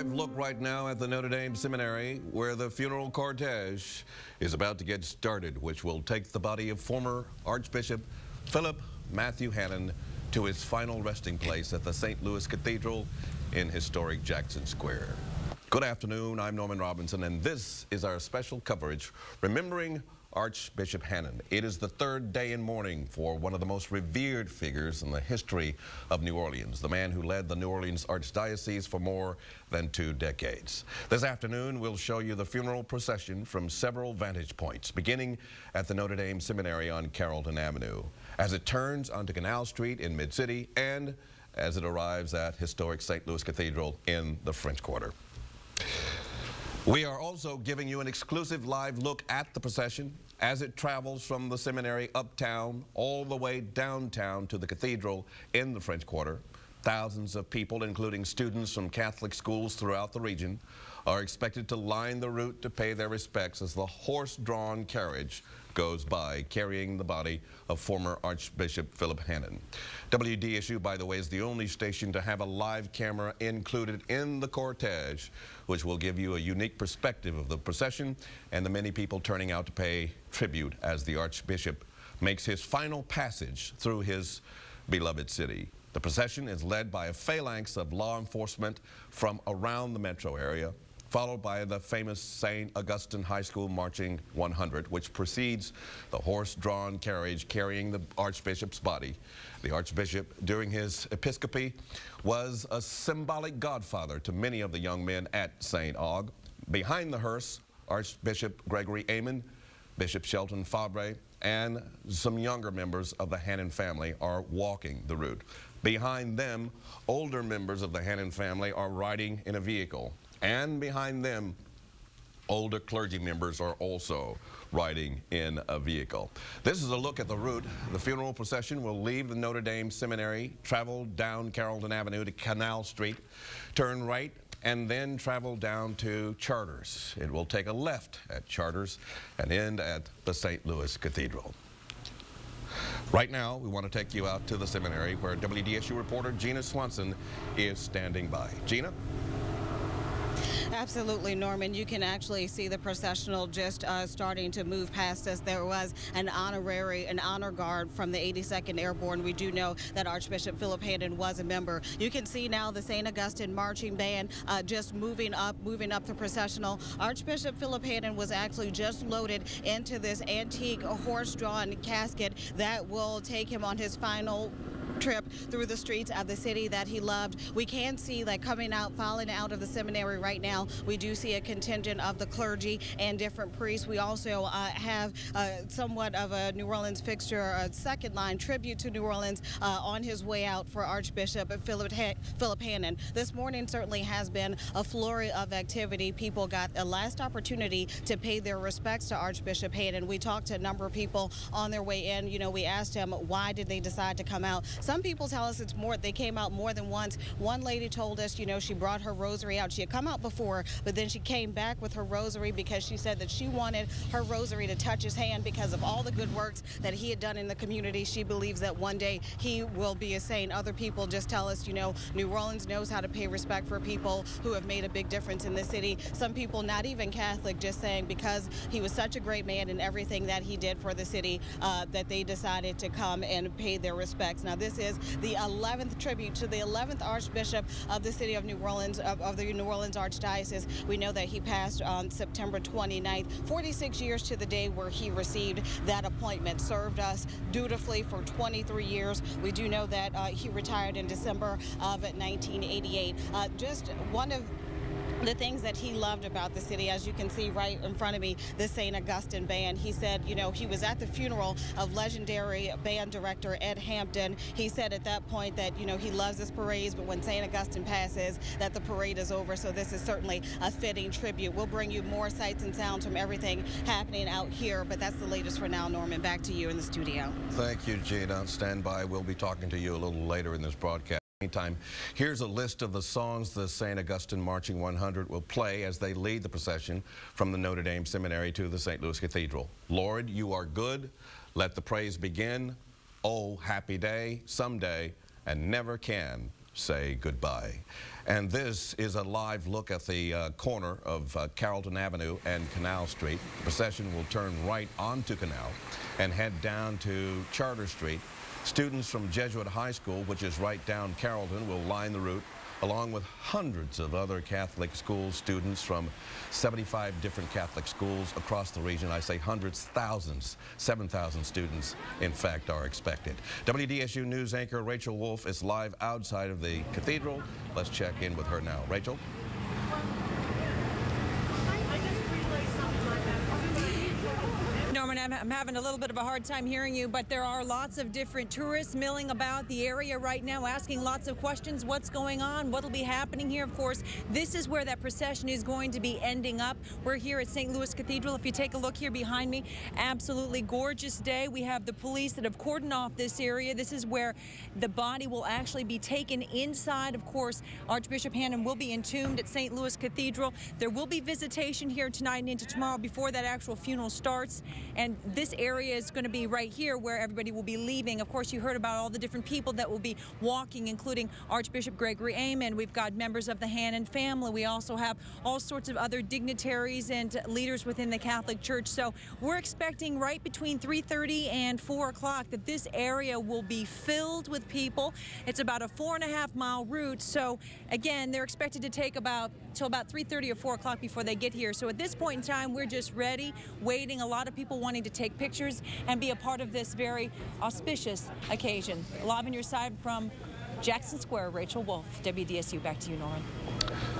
live look right now at the Notre Dame Seminary where the funeral cortege is about to get started, which will take the body of former Archbishop Philip Matthew Hannan to his final resting place at the St. Louis Cathedral in historic Jackson Square. Good afternoon, I'm Norman Robinson, and this is our special coverage remembering Archbishop Hannan. It is the third day in mourning for one of the most revered figures in the history of New Orleans, the man who led the New Orleans Archdiocese for more than two decades. This afternoon, we'll show you the funeral procession from several vantage points, beginning at the Notre Dame Seminary on Carrollton Avenue, as it turns onto Canal Street in Mid-City, and as it arrives at historic St. Louis Cathedral in the French Quarter. We are also giving you an exclusive live look at the procession as it travels from the seminary uptown all the way downtown to the cathedral in the French Quarter. Thousands of people, including students from Catholic schools throughout the region, are expected to line the route to pay their respects as the horse-drawn carriage goes by, carrying the body of former Archbishop Philip Hannan. WDSU, by the way, is the only station to have a live camera included in the cortege, which will give you a unique perspective of the procession and the many people turning out to pay tribute as the Archbishop makes his final passage through his beloved city. The procession is led by a phalanx of law enforcement from around the metro area followed by the famous St. Augustine High School Marching 100, which precedes the horse-drawn carriage carrying the Archbishop's body. The Archbishop, during his episcopacy, was a symbolic godfather to many of the young men at St. Aug. Behind the hearse, Archbishop Gregory Aymond, Bishop Shelton Fabre, and some younger members of the Hannan family are walking the route. Behind them, older members of the Hannan family are riding in a vehicle. And behind them, older clergy members are also riding in a vehicle. This is a look at the route. The funeral procession will leave the Notre Dame Seminary, travel down Carrollton Avenue to Canal Street, turn right, and then travel down to Chartres. It will take a left at Chartres and end at the St. Louis Cathedral. Right now, we want to take you out to the seminary where WDSU reporter Gina Swanson is standing by. Gina? Absolutely, Norman. You can actually see the processional just uh, starting to move past us. There was an honorary, an honor guard from the 82nd Airborne. We do know that Archbishop Philip Hannan was a member. You can see now the St. Augustine Marching Band uh, just moving up, moving up the processional. Archbishop Philip Hannan was actually just loaded into this antique horse-drawn casket that will take him on his final trip through the streets of the city that he loved. We can see that coming out, falling out of the seminary right now, we do see a contingent of the clergy and different priests. We also uh, have uh, somewhat of a New Orleans fixture, a second line tribute to New Orleans uh, on his way out for Archbishop Philip, ha Philip Hannan. This morning certainly has been a flurry of activity. People got a last opportunity to pay their respects to Archbishop Hannan. We talked to a number of people on their way in. You know, we asked them why did they decide to come out. Some people tell us it's more, they came out more than once. One lady told us, you know, she brought her rosary out. She had come out before, but then she came back with her rosary because she said that she wanted her rosary to touch his hand because of all the good works that he had done in the community. She believes that one day he will be a saint. Other people just tell us, you know, New Orleans knows how to pay respect for people who have made a big difference in the city. Some people, not even Catholic, just saying because he was such a great man and everything that he did for the city, uh, that they decided to come and pay their respects. Now, this is the 11th tribute to the 11th Archbishop of the city of New Orleans, of, of the New Orleans Archdiocese. We know that he passed on September 29th, 46 years to the day where he received that appointment, served us dutifully for 23 years. We do know that uh, he retired in December of 1988. Uh, just one of the things that he loved about the city, as you can see right in front of me, the St. Augustine Band. He said, you know, he was at the funeral of legendary band director Ed Hampton. He said at that point that, you know, he loves his parades, but when St. Augustine passes, that the parade is over. So this is certainly a fitting tribute. We'll bring you more sights and sounds from everything happening out here, but that's the latest for now, Norman. Back to you in the studio. Thank you, Gina. Stand by. We'll be talking to you a little later in this broadcast. Meantime, here's a list of the songs the St. Augustine Marching 100 will play as they lead the procession from the Notre Dame Seminary to the St. Louis Cathedral. Lord, you are good. Let the praise begin. Oh, happy day, someday, and never can say goodbye. And this is a live look at the uh, corner of uh, Carrollton Avenue and Canal Street. The procession will turn right onto Canal and head down to Charter Street. Students from Jesuit High School, which is right down Carrollton, will line the route along with hundreds of other Catholic school students from 75 different Catholic schools across the region. I say hundreds, thousands, 7,000 students, in fact, are expected. WDSU News anchor Rachel Wulff is live outside of the cathedral. Let's check in with her now. Rachel? Norman, I'm, having a little bit of a hard time hearing you, but there are lots of different tourists milling about the area right now, asking lots of questions. What's going on? What'll be happening here? Of course, this is where that procession is going to be ending up. We're here at St. Louis Cathedral. If you take a look here behind me, absolutely gorgeous day. We have the police that have cordoned off this area. This is where the body will actually be taken inside. Of course, Archbishop Hannan will be entombed at St. Louis Cathedral. There will be visitation here tonight and into tomorrow before that actual funeral starts. And this area is going to be right here where everybody will be leaving. Of course, you heard about all the different people that will be walking, including Archbishop Gregory Aymond. We've got members of the Hannan family. We also have all sorts of other dignitaries and leaders within the Catholic Church. So we're expecting right between 3.30 and 4 o'clock that this area will be filled with people. It's about a four and a half mile route. So again, they're expected to take about till about 3.30 or 4 o'clock before they get here. So at this point in time, we're just ready, waiting. A lot of people wanting to take pictures and be a part of this very auspicious occasion. Live on your side from Jackson Square, Rachel Wulff, WDSU. Back to you, Norman.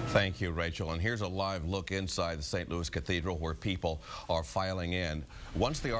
Thank you, Rachel. And here's a live look inside the St. Louis Cathedral where people are filing in. Once the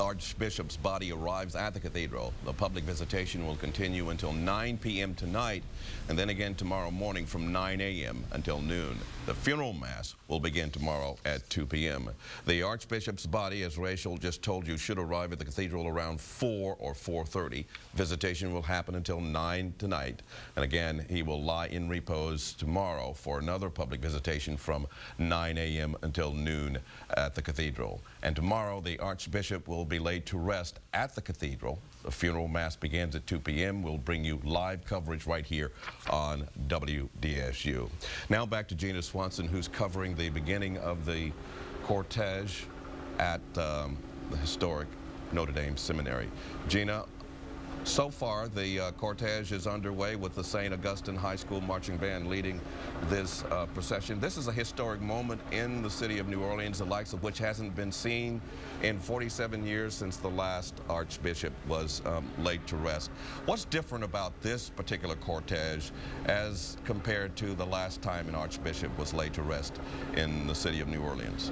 Archbishop's body arrives at the cathedral, the public visitation will continue until 9 p.m. tonight and then again tomorrow morning from 9 a.m. until noon. The funeral mass will begin tomorrow at 2 p.m. The Archbishop's body, as Rachel just told you, should arrive at the cathedral around 4 or 4.30. Visitation will happen until 9 tonight. And again, he will lie in repose tomorrow for another public visitation from 9 a.m. until noon at the cathedral. And tomorrow, the Archbishop will be laid to rest at the cathedral. The funeral mass begins at 2 p.m. We'll bring you live coverage right here on WDSU. Now back to Gina Swanson, who's covering the beginning of the cortege at um, the historic Notre Dame Seminary. Gina, so far, the uh, cortege is underway with the St. Augustine High School Marching Band leading this uh, procession. This is a historic moment in the city of New Orleans, the likes of which hasn't been seen in 47 years since the last Archbishop was um, laid to rest. What's different about this particular cortege as compared to the last time an Archbishop was laid to rest in the city of New Orleans?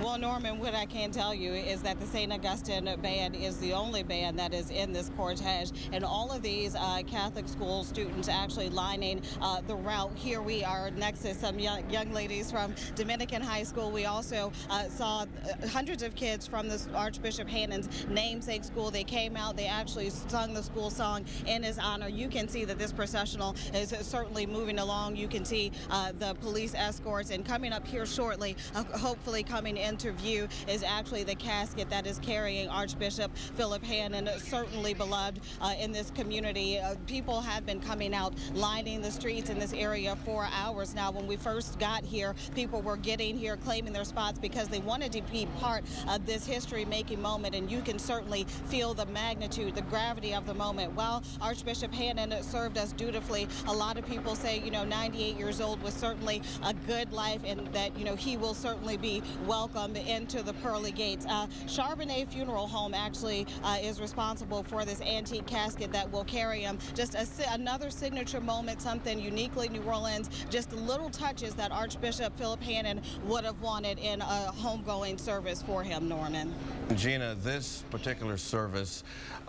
Well, Norman, what I can tell you is that the St. Augustine Band is the only band that is in this cortege, and all of these uh, Catholic school students actually lining uh, the route. Here we are next to some young, young ladies from Dominican High School. We also uh, saw uh, hundreds of kids from the Archbishop Hannan's namesake school. They came out, they actually sung the school song in his honor. You can see that this processional is certainly moving along. You can see uh, the police escorts, and coming up here shortly, uh, hopefully coming into view is actually the casket that is carrying Archbishop Philip Hannan, certainly beloved uh, in this community. Uh, people have been coming out, lining the streets in this area for hours now. When we first got here, people were getting here, claiming their spots because they wanted to be part of this history-making moment, and you can certainly feel the magnitude, the gravity of the moment. While Archbishop Hannan served us dutifully, a lot of people say, you know, 98 years old was certainly a good life and that, you know, he will certainly be welcomed into the pearly gates. Uh, Charbonnet Funeral Home actually uh, is responsible for this antique casket that will carry him. Just a, another signature moment, something uniquely New Orleans, just little touches that Archbishop Philip Hannan would have wanted in a homegoing service for him, Norman. Gina, this particular service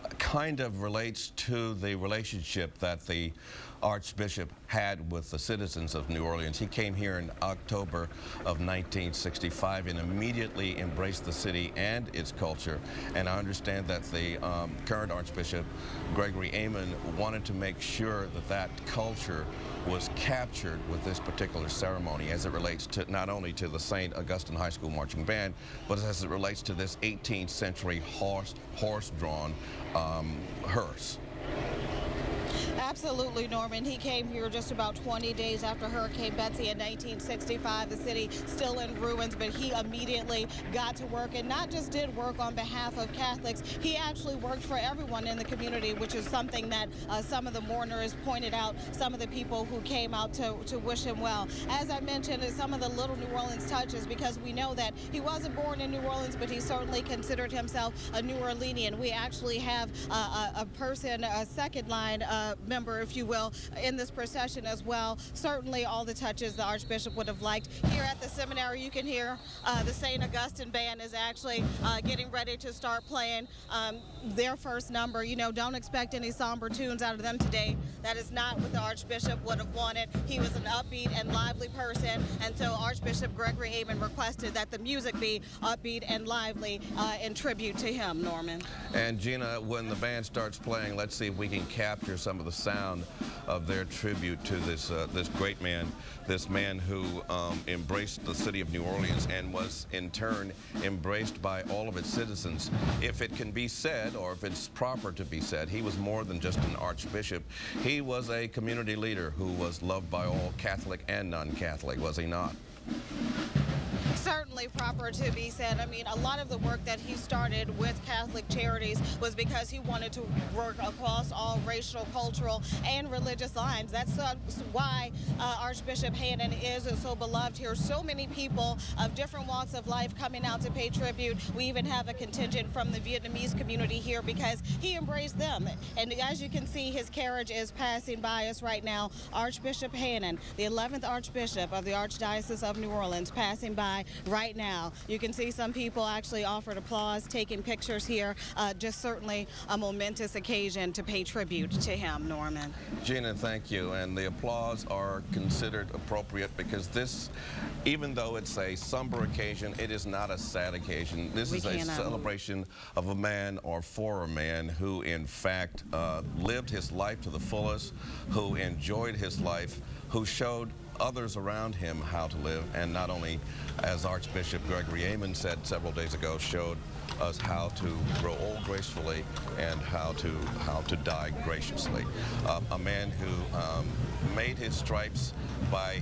uh, kind of relates to the relationship that the Archbishop had with the citizens of New Orleans. He came here in October of 1965 and immediately embraced the city and its culture. And I understand that the um, current Archbishop, Gregory Aymond, wanted to make sure that that culture was captured with this particular ceremony as it relates to not only to the St. Augustine High School Marching Band, but as it relates to this 18th century horse, horse-drawn um, hearse. Absolutely, Norman. He came here just about 20 days after Hurricane Betsy in 1965. The city still in ruins, but he immediately got to work and not just did work on behalf of Catholics, he actually worked for everyone in the community, which is something that uh, some of the mourners pointed out, some of the people who came out to, to wish him well. As I mentioned, some of the little New Orleans touches because we know that he wasn't born in New Orleans, but he certainly considered himself a New Orleanian. We actually have uh, a, a, person, a second line uh, member, if you will, in this procession as well. Certainly all the touches the Archbishop would have liked. Here at the seminary, you can hear uh, the St. Augustine Band is actually uh, getting ready to start playing um, their first number. You know, don't expect any somber tunes out of them today. That is not what the Archbishop would have wanted. He was an upbeat and lively person, and so Archbishop Gregory Aymond requested that the music be upbeat and lively uh, in tribute to him, Norman. And Gina, when the band starts playing, let's see if we can capture some of the sound of their tribute to this uh, this great man, this man who um, embraced the city of New Orleans and was in turn embraced by all of its citizens. If it can be said, or if it's proper to be said, he was more than just an archbishop. He was a community leader who was loved by all Catholic and non-Catholic, was he not? Certainly proper to be said. I mean, a lot of the work that he started with Catholic Charities was because he wanted to work across all racial, cultural, and religious lines. That's uh, why uh, Archbishop Hannan is so beloved here. So many people of different walks of life coming out to pay tribute. We even have a contingent from the Vietnamese community here because he embraced them. And as you can see, his carriage is passing by us right now. Archbishop Hannan, the 11th Archbishop of the Archdiocese of New Orleans, passing by right now. You can see some people actually offered applause, taking pictures here. Uh, just certainly a momentous occasion to pay tribute to him, Norman. Gina, thank you. And the applause are considered appropriate because this, even though it's a somber occasion, it is not a sad occasion. This we is a celebration of a man or for a man who, in fact, uh, lived his life to the fullest, who enjoyed his life, who showed others around him how to live, and not only, as Archbishop Gregory Aymond said several days ago, showed us how to grow old gracefully and how to how to die graciously. Uh, a man who um, made his stripes by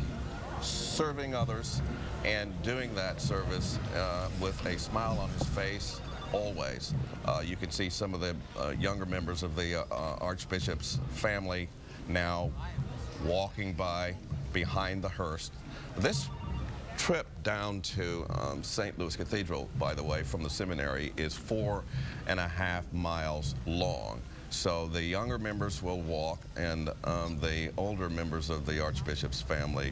serving others and doing that service uh, with a smile on his face always. Uh, you can see some of the uh, younger members of the uh, Archbishop's family now walking by behind the hearse. This trip down to um, St. Louis Cathedral, by the way, from the seminary is four and a half miles long. So the younger members will walk, and um, the older members of the Archbishop's family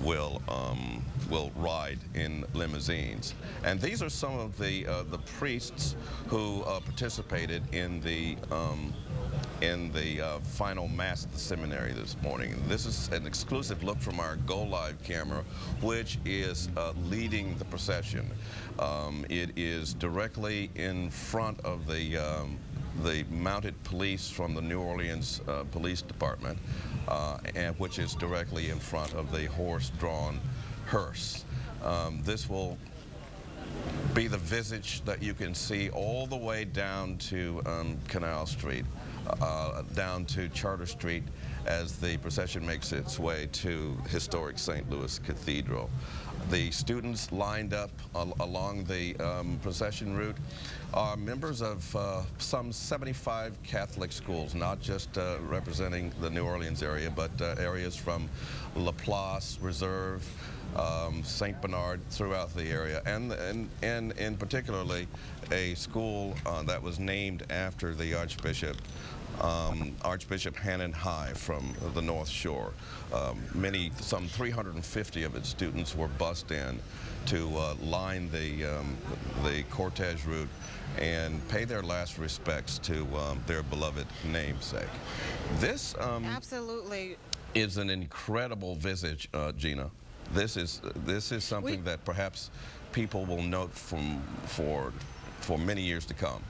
will um, will ride in limousines. And these are some of the uh, the priests who uh, participated in the um, in the uh, final mass at the seminary this morning. This is an exclusive look from our Go Live camera, which is uh, leading the procession. Um, it is directly in front of the um, the mounted police from the New Orleans uh, Police Department, uh, and which is directly in front of the horse-drawn hearse. Um, this will be the visage that you can see all the way down to um, Canal Street, uh, down to Charter Street as the procession makes its way to historic St. Louis Cathedral. The students lined up al along the um, procession route are members of uh, some 75 Catholic schools, not just uh, representing the New Orleans area, but uh, areas from Laplace Reserve, um, St. Bernard throughout the area, and, and, and in particularly a school uh, that was named after the Archbishop um, Archbishop Hannan High from the North Shore. Um, many, some 350 of its students were bused in to uh, line the, um, the cortege route and pay their last respects to um, their beloved namesake. This um, absolutely is an incredible visage, uh, Gina. This is this is something we, that perhaps people will note from for for many years to come.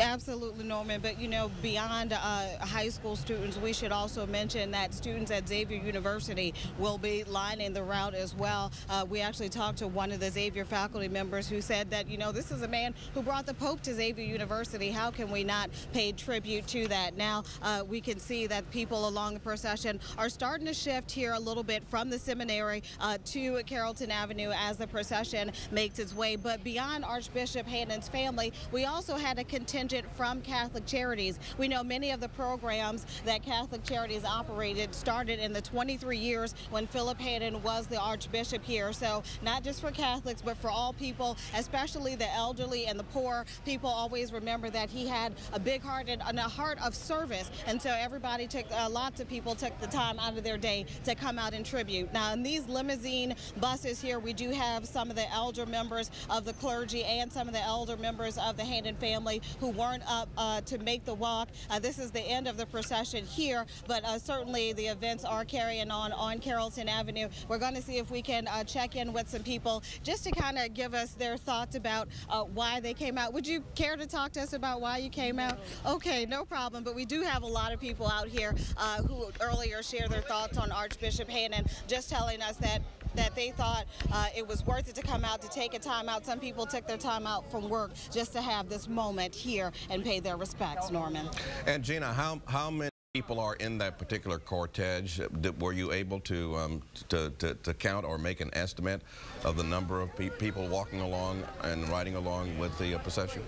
Absolutely, Norman. But you know, beyond uh, high school students, we should also mention that students at Xavier University will be lining the route as well. Uh, we actually talked to one of the Xavier faculty members who said that, you know, this is a man who brought the Pope to Xavier University. How can we not pay tribute to that? Now, uh, we can see that people along the procession are starting to shift here a little bit from the seminary uh, to Carrollton Avenue as the procession makes its way. But beyond Archbishop Hannan's family, we also had a contingent from Catholic Charities. We know many of the programs that Catholic Charities operated started in the 23 years when Philip Hannan was the Archbishop here. So not just for Catholics, but for all people, especially the elderly and the poor. People always remember that he had a big heart and, a heart of service. And so everybody took, uh, lots of people took the time out of their day to come out and tribute. Now, in these limousine buses here, we do have some of the elder members of the clergy and some of the elder members of the Hannan family who weren't up uh, to make the walk. Uh, this is the end of the procession here, but uh, certainly the events are carrying on on Carrollton Avenue. We're going to see if we can uh, check in with some people just to kind of give us their thoughts about uh, why they came out. Would you care to talk to us about why you came out? Okay, no problem. But we do have a lot of people out here uh, who earlier shared their thoughts on Archbishop Hannan, just telling us that that they thought uh, it was worth it to come out to take a time out. Some people took their time out from work just to have this moment here and pay their respects, Norman. And Gina, how, how many people are in that particular cortege? Were you able to, um, to, to, to, count or make an estimate of the number of pe people walking along and riding along with the uh, procession?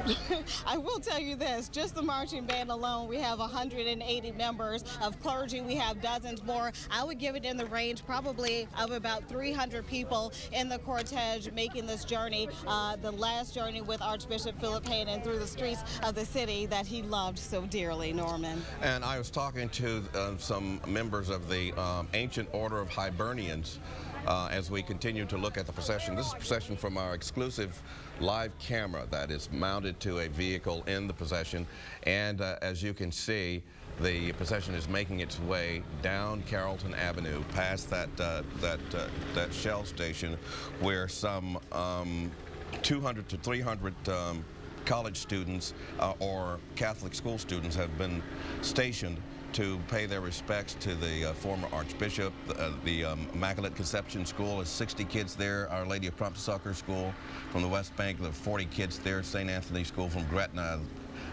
I will tell you this, just the marching band alone, we have 180 members of clergy. We have dozens more. I would give it in the range probably of about 300 people in the cortege making this journey, uh, the last journey with Archbishop Philip Hannan through the streets of the city that he loved so dearly, Norman. And I was talking to uh, some members of the um, Ancient Order of Hibernians uh, as we continue to look at the procession. This is procession from our exclusive live camera that is mounted to a vehicle in the procession. And uh, as you can see, the procession is making its way down Carrollton Avenue, past that uh, that uh, that Shell station, where some um, 200 to 300 um, college students uh, or Catholic school students have been stationed to pay their respects to the uh, former Archbishop. The, uh, the um, Immaculate Conception School has 60 kids there. Our Lady of Prompt Succor School from the West Bank, there are 40 kids there. St. Anthony School from Gretna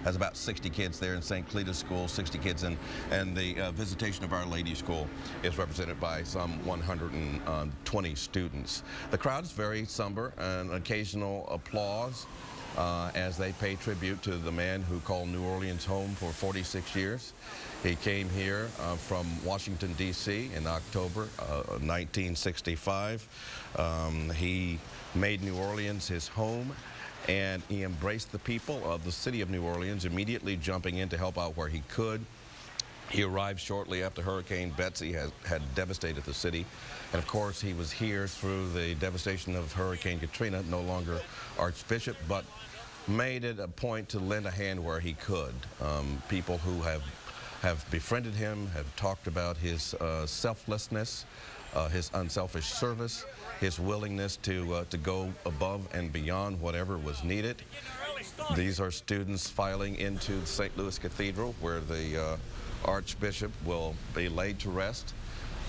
has about 60 kids there in St. Cletus School, 60 kids, and, and the uh, Visitation of Our Lady School is represented by some 120 students. The crowd is very somber, and occasional applause uh, as they pay tribute to the man who called New Orleans home for 46 years. He came here uh, from Washington, D.C. in October uh, 1965. Um, he made New Orleans his home and he embraced the people of the city of New Orleans, immediately jumping in to help out where he could. He arrived shortly after Hurricane Betsy had, had devastated the city. And of course, he was here through the devastation of Hurricane Katrina, no longer Archbishop, but made it a point to lend a hand where he could. Um, people who have have befriended him, have talked about his uh, selflessness, uh, his unselfish service, his willingness to, uh, to go above and beyond whatever was needed. These are students filing into St. Louis Cathedral where the uh, Archbishop will be laid to rest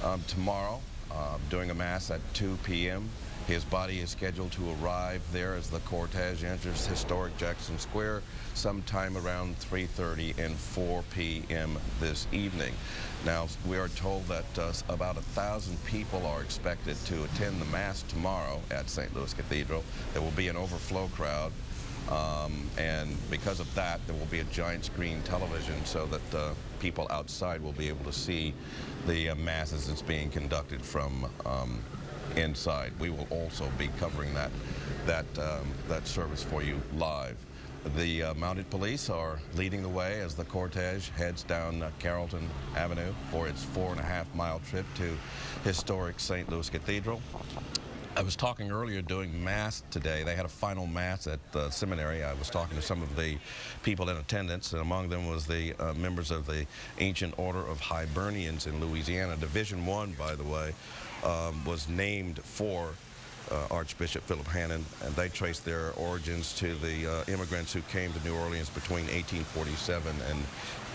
um, tomorrow uh, doing a Mass at 2 p.m. His body is scheduled to arrive there as the cortege enters historic Jackson Square sometime around 3.30 and 4 p.m. this evening. Now, we are told that uh, about a thousand people are expected to attend the Mass tomorrow at St. Louis Cathedral. There will be an overflow crowd. Um, and because of that, there will be a giant screen television so that uh, people outside will be able to see the uh, mass as it's being conducted from um, inside. We will also be covering that, that, um, that service for you live. The uh, mounted police are leading the way as the cortege heads down uh, Carrollton Avenue for its four and a half mile trip to historic St. Louis Cathedral. I was talking earlier doing Mass today. They had a final Mass at the seminary. I was talking to some of the people in attendance, and among them was the uh, members of the Ancient Order of Hibernians in Louisiana. Division One, by the way, um, was named for uh, Archbishop Philip Hannan, and they trace their origins to the uh, immigrants who came to New Orleans between 1847 and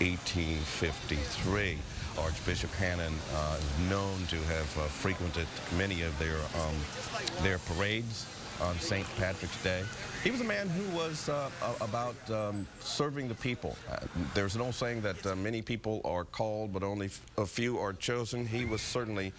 1853. Archbishop Hannan uh, is known to have uh, frequented many of their um, their parades on St. Patrick's Day. He was a man who was uh, about um, serving the people. Uh, there's an old saying that uh, many people are called, but only a few are chosen. He was certainly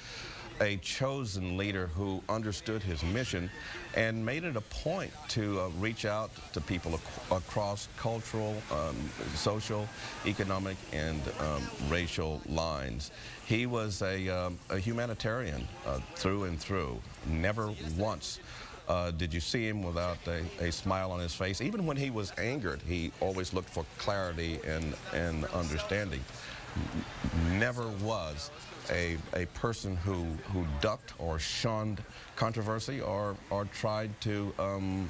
a chosen leader who understood his mission and made it a point to uh, reach out to people ac across cultural, um, social, economic, and um, racial lines. He was a, um, a humanitarian uh, through and through, never once uh, did you see him without a, a, smile on his face? Even when he was angered, he always looked for clarity and, and understanding. Never was a, a person who, who ducked or shunned controversy or, or tried to, um,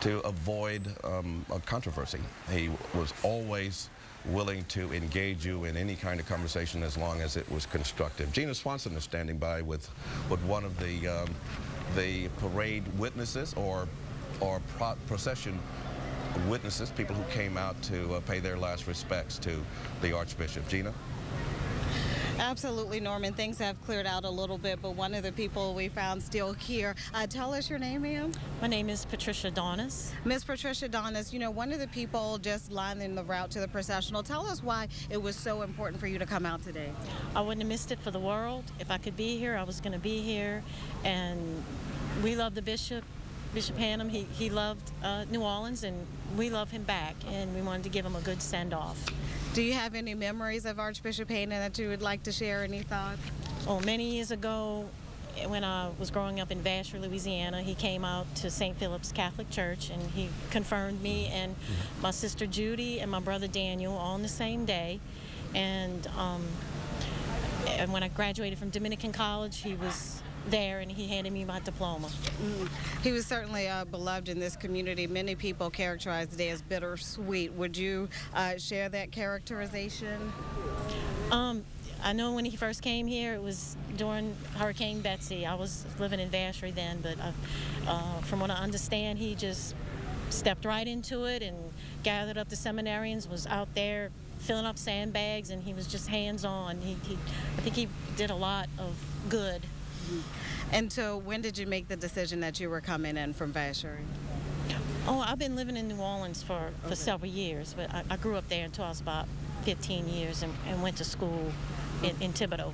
to avoid um, a controversy. He was always willing to engage you in any kind of conversation as long as it was constructive. Gina Swanson is standing by with, with one of the um, the parade witnesses or, or pro procession witnesses, people who came out to uh, pay their last respects to the Archbishop. Gina? Absolutely, Norman. Things have cleared out a little bit, but one of the people we found still here. Uh, tell us your name, ma'am. My name is Patricia Donis. Miss Patricia Donis, you know, one of the people just lining the route to the processional. Tell us why it was so important for you to come out today. I wouldn't have missed it for the world. If I could be here, I was going to be here. And we love the bishop. Bishop Hannan, he, he loved uh, New Orleans, and we love him back, and we wanted to give him a good send-off. Do you have any memories of Archbishop Hannan that you would like to share? Any thoughts? Oh, many years ago, when I was growing up in Vacherie, Louisiana, he came out to St. Philip's Catholic Church and he confirmed me and my sister Judy and my brother Daniel on the same day. And, um, and when I graduated from Dominican College, he was there and he handed me my diploma. Mm. He was certainly uh, beloved in this community. Many people characterize the day as bittersweet. Would you uh, share that characterization? Um, I know when he first came here, it was during Hurricane Betsy. I was living in Vacherie then, but uh, uh, from what I understand, he just stepped right into it and gathered up the seminarians, was out there filling up sandbags, and he was just hands-on. He, he, I think he did a lot of good and so when did you make the decision that you were coming in from Vacherie? Oh, I've been living in New Orleans for, for okay. several years, but I, I, grew up there until I was about 15 years and, and went to school in, in Thibodaux.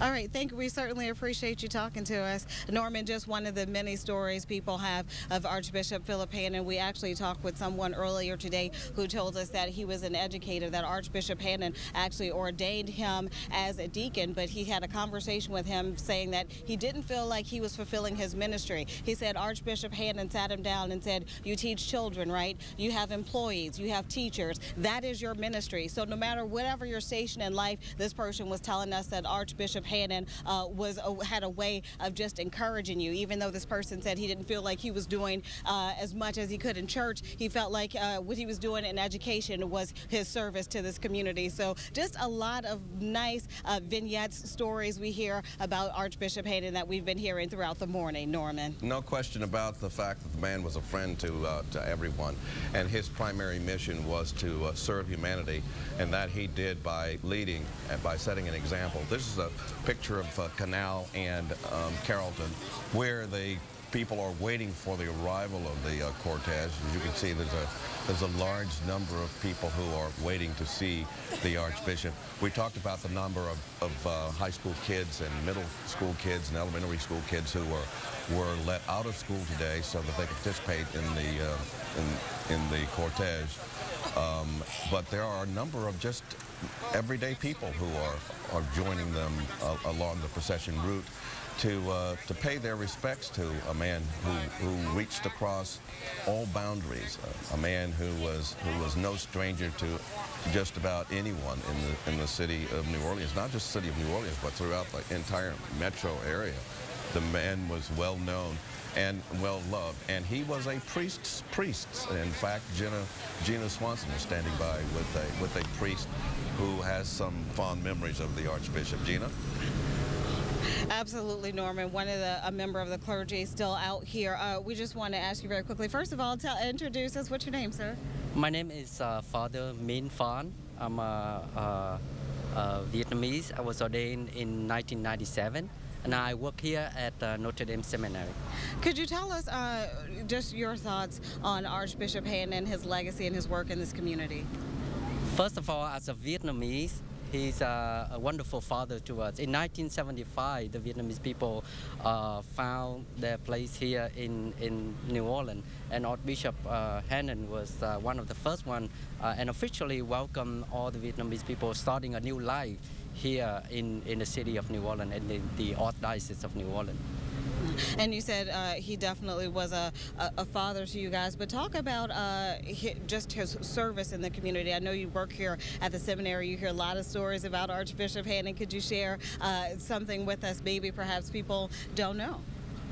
All right, thank you. We certainly appreciate you talking to us. Norman, just one of the many stories people have of Archbishop Philip Hannan. We actually talked with someone earlier today who told us that he was an educator, that Archbishop Hannan actually ordained him as a deacon, but he had a conversation with him saying that he didn't feel like he was fulfilling his ministry. He said Archbishop Hannan sat him down and said, you teach children, right? You have employees, you have teachers. That is your ministry. So no matter whatever your station in life, this person was telling us that Archbishop Hannan uh, was uh, had a way of just encouraging you. Even though this person said he didn't feel like he was doing uh, as much as he could in church, he felt like uh, what he was doing in education was his service to this community. So just a lot of nice vignettes, stories we hear about Archbishop Hannan that we've been hearing throughout the morning. Norman. No question about the fact that the man was a friend to to everyone, and his primary mission was to serve humanity, and that he did by leading and by setting an example. This is a picture of uh, Canal and um, Carrollton where the people are waiting for the arrival of the uh, cortege. As you can see, there's a there's a large number of people who are waiting to see the Archbishop. We talked about the number of, of uh, high school kids and middle school kids and elementary school kids who were were let out of school today so that they could participate in the uh, in, in the cortege. Um, but there are a number of just everyday people who are, are joining them uh, along the procession route to, uh, to pay their respects to a man who, who reached across all boundaries, uh, a man who was, who was no stranger to just about anyone in the, in the city of New Orleans, not just the city of New Orleans, but throughout the entire metro area. The man was well known and well loved. And he was a priest's priest. In fact, Gina, Gina Swanson is standing by with a, with a priest who has some fond memories of the Archbishop. Gina? Absolutely, Norman. One of the a member of the clergy still out here. Uh, we just want to ask you very quickly. First of all, tell introduce us. What's your name, sir? My name is uh, Father Min Phan. I'm a, a, a, Vietnamese. I was ordained in 1997, and I work here at uh, Notre Dame Seminary. Could you tell us uh, just your thoughts on Archbishop Han and his legacy and his work in this community? First of all, as a Vietnamese, He's a, a, wonderful father to us. In 1975, the Vietnamese people uh, found their place here in, in New Orleans, and Archbishop uh, Hannan was uh, one of the first one uh, and officially welcomed all the Vietnamese people starting a new life here in, in the city of New Orleans and in the Archdiocese of New Orleans. And you said uh, he definitely was a, a, a, father to you guys, but talk about uh, just his service in the community. I know you work here at the seminary. You hear a lot of stories about Archbishop Hannan. Could you share uh, something with us, maybe perhaps people don't know?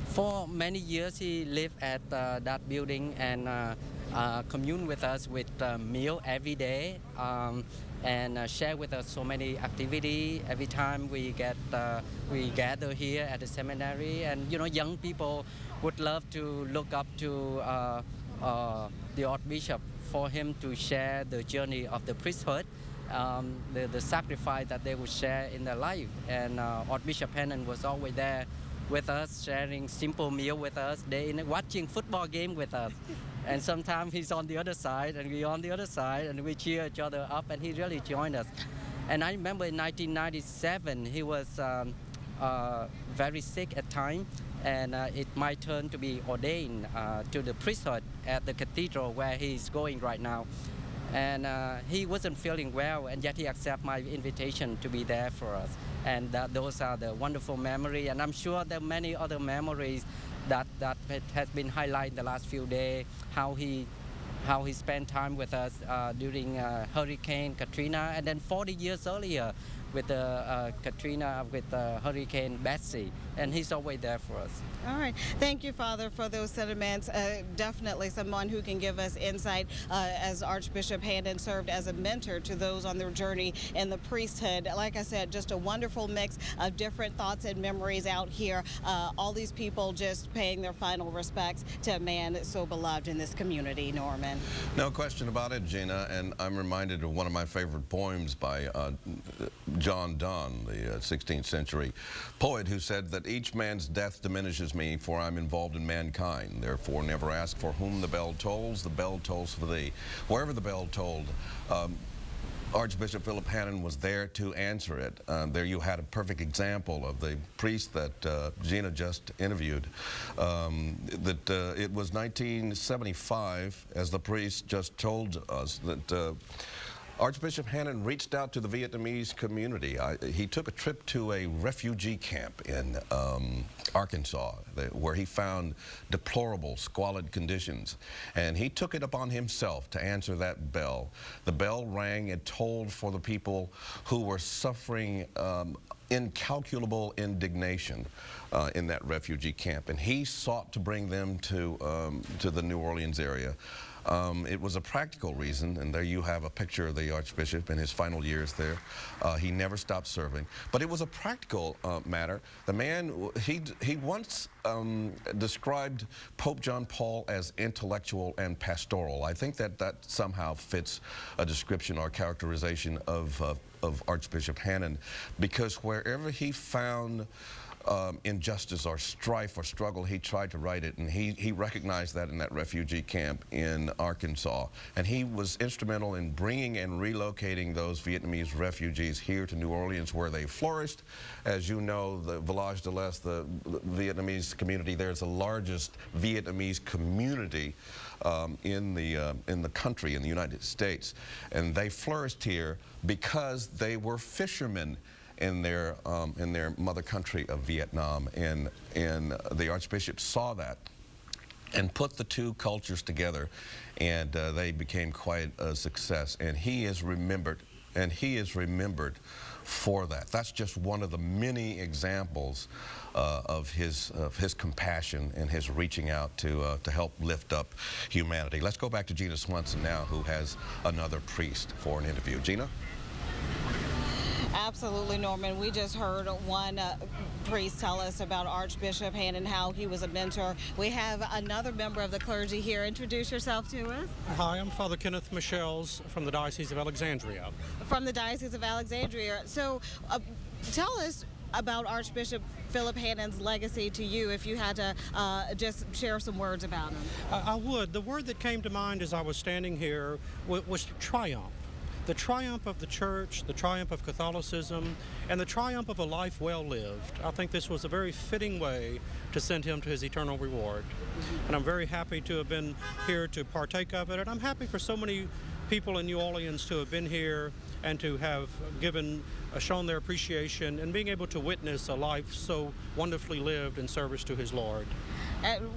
For many years, he lived at uh, that building and uh, uh, commune with us with meal every day. Um, and uh, share with us so many activity every time we get uh, we gather here at the seminary. And you know young people would love to look up to uh, uh the archbishop for him to share the journey of the priesthood um, the, the sacrifice that they would share in their life. And uh, archbishop Hannan was always there with us sharing simple meal with us they watching football game with us and sometimes he's on the other side and we're on the other side and we cheer each other up and he really joined us. And I remember in 1997 he was um, uh, very sick at time and uh, it my turn to be ordained uh, to the priesthood at the cathedral where he's going right now. And uh, he wasn't feeling well and yet he accepted my invitation to be there for us. And those are the wonderful memories and I'm sure there are many other memories that that has been highlighted the last few days. How he how he spent time with us uh, during uh, Hurricane Katrina, and then 40 years earlier with the uh, Katrina, with the Hurricane Betsy, and he's always there for us. All right. Thank you, Father, for those sentiments. Uh, definitely someone who can give us insight uh, as Archbishop Hannan served as a mentor to those on their journey in the priesthood. Like I said, just a wonderful mix of different thoughts and memories out here. Uh, all these people just paying their final respects to a man so beloved in this community, Norman. No question about it, Gina. And I'm reminded of one of my favorite poems by uh, John Donne, the 16th uh, century poet, who said that each man's death diminishes me, for I'm involved in mankind. Therefore, never ask for whom the bell tolls, the bell tolls for thee. Wherever the bell tolled, um, Archbishop Philip Hannan was there to answer it. Um, there you had a perfect example of the priest that uh, Gina just interviewed. Um, that uh, it was 1975, as the priest just told us, that uh, Archbishop Hannan reached out to the Vietnamese community. I, he took a trip to a refugee camp in um, Arkansas where he found deplorable, squalid conditions. And he took it upon himself to answer that bell. The bell rang and tolled for the people who were suffering um, incalculable indignation uh, in that refugee camp. And he sought to bring them to, um, to the New Orleans area. Um, it was a practical reason, and there you have a picture of the Archbishop in his final years there. Uh, he never stopped serving. But it was a practical uh, matter. The man, he, he once um, described Pope John Paul as intellectual and pastoral. I think that that somehow fits a description or characterization of, uh, of Archbishop Hannan, because wherever he found um, injustice or strife or struggle, he tried to write it. And he, he recognized that in that refugee camp in Arkansas. And he was instrumental in bringing and relocating those Vietnamese refugees here to New Orleans where they flourished. As you know, the Village de l'Est, the, the Vietnamese community there is the largest Vietnamese community um, in, the, uh, in the country, in the United States. And they flourished here because they were fishermen in their, um, in their mother country of Vietnam. And, and the Archbishop saw that and put the two cultures together and uh, they became quite a success. And he is remembered, and he is remembered for that. That's just one of the many examples uh, of his of his compassion and his reaching out to uh, to help lift up humanity. Let's go back to Gina Swanson now, who has another priest for an interview. Gina. Absolutely, Norman. We just heard one uh, priest tell us about Archbishop Han and how he was a mentor. We have another member of the clergy here. Introduce yourself to us. Hi, I'm Father Kenneth Michels from the Diocese of Alexandria. From the Diocese of Alexandria. So, uh, tell us about Archbishop Philip Hannan's legacy to you if you had to uh, just share some words about him. I, I, would. The word that came to mind as I was standing here was, was triumph. The triumph of the church, the triumph of Catholicism, and the triumph of a life well lived. I think this was a very fitting way to send him to his eternal reward. And I'm very happy to have been here to partake of it. And I'm happy for so many people in New Orleans to have been here and to have given, uh, shown their appreciation and being able to witness a life so wonderfully lived in service to his Lord.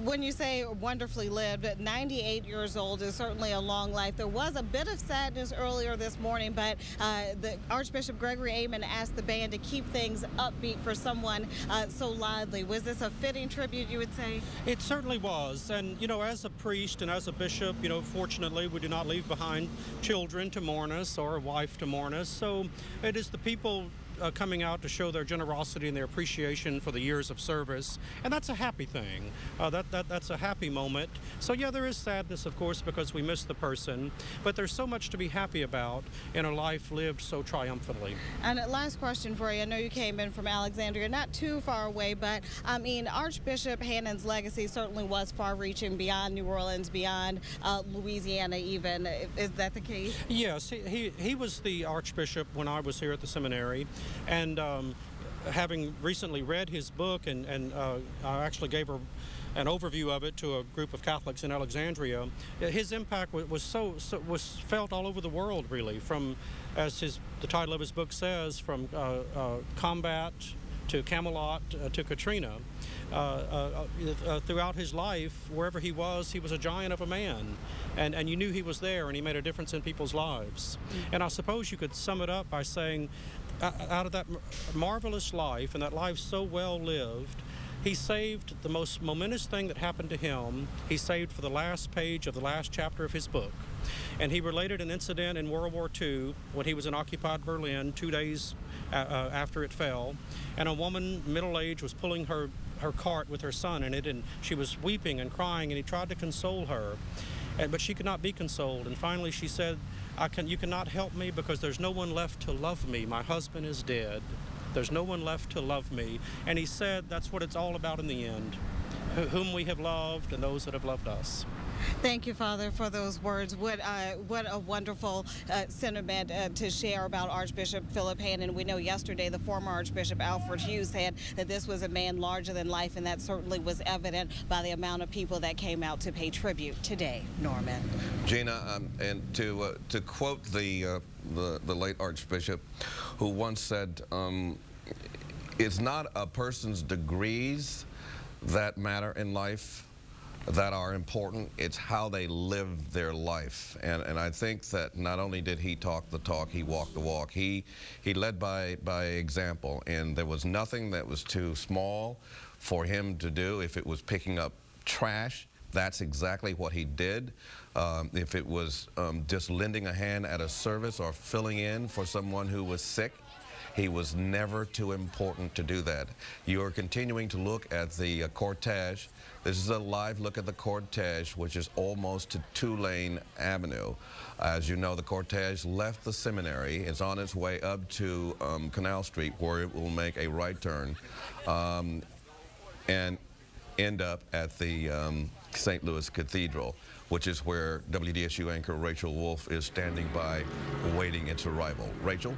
When you say wonderfully lived, 98 years old is certainly a long life. There was a bit of sadness earlier this morning, but uh, the Archbishop Gregory Aymond asked the band to keep things upbeat for someone uh, so lively. Was this a fitting tribute, you would say? It certainly was. And, you know, as a priest and as a bishop, you know, fortunately, we do not leave behind children to mourn us or a wife to mourn us. So it is the people uh, coming out to show their generosity and their appreciation for the years of service, and that's a happy thing. Uh, that, that that's a happy moment. So yeah, there is sadness, of course, because we miss the person, but there's so much to be happy about in a life lived so triumphantly. And last question for you. I know you came in from Alexandria, not too far away, but I mean, Archbishop Hannan's legacy certainly was far-reaching beyond New Orleans, beyond uh, Louisiana, even. Is that the case? Yes, he, he, he was the Archbishop when I was here at the seminary. And um, having recently read his book, and, and uh, I actually gave her an overview of it to a group of Catholics in Alexandria, his impact was so, so was felt all over the world, really. From, as his the title of his book says, from uh, uh, combat to Camelot uh, to Katrina. Uh, uh, uh, throughout his life, wherever he was, he was a giant of a man. And, and you knew he was there and he made a difference in people's lives. Mm. And I suppose you could sum it up by saying out of that marvelous life and that life so well lived, he saved the most momentous thing that happened to him. He saved for the last page of the last chapter of his book. And he related an incident in World War II when he was in occupied Berlin two days uh, uh, after it fell. And a woman, middle aged, was pulling her, her cart with her son in it, and she was weeping and crying, and he tried to console her. And, but she could not be consoled. And finally she said, I can, you cannot help me because there's no one left to love me. My husband is dead. There's no one left to love me. And he said that's what it's all about in the end whom we have loved and those that have loved us. Thank you, Father, for those words. What uh, what a wonderful uh, sentiment uh, to share about Archbishop Philip Hannan. We know yesterday the former Archbishop Alfred Hughes said that this was a man larger than life, and that certainly was evident by the amount of people that came out to pay tribute today. Norman. Gina, um, and to uh, to quote the, uh, the, the late Archbishop, who once said, um, "It's not a person's degrees that matter in life." That are important. It's how they live their life. And, and I think that not only did he talk the talk, he walked the walk. He, he led by, by example, and there was nothing that was too small for him to do. If it was picking up trash, that's exactly what he did. Um, if it was um, just lending a hand at a service or filling in for someone who was sick, he was never too important to do that. You are continuing to look at the uh, cortege. This is a live look at the cortege, which is almost to Tulane Avenue. As you know, the cortege left the seminary. It's on its way up to um, Canal Street, where it will make a right turn um, and end up at the um, St. Louis Cathedral, which is where WDSU anchor Rachel Wulff is standing by, waiting its arrival. Rachel?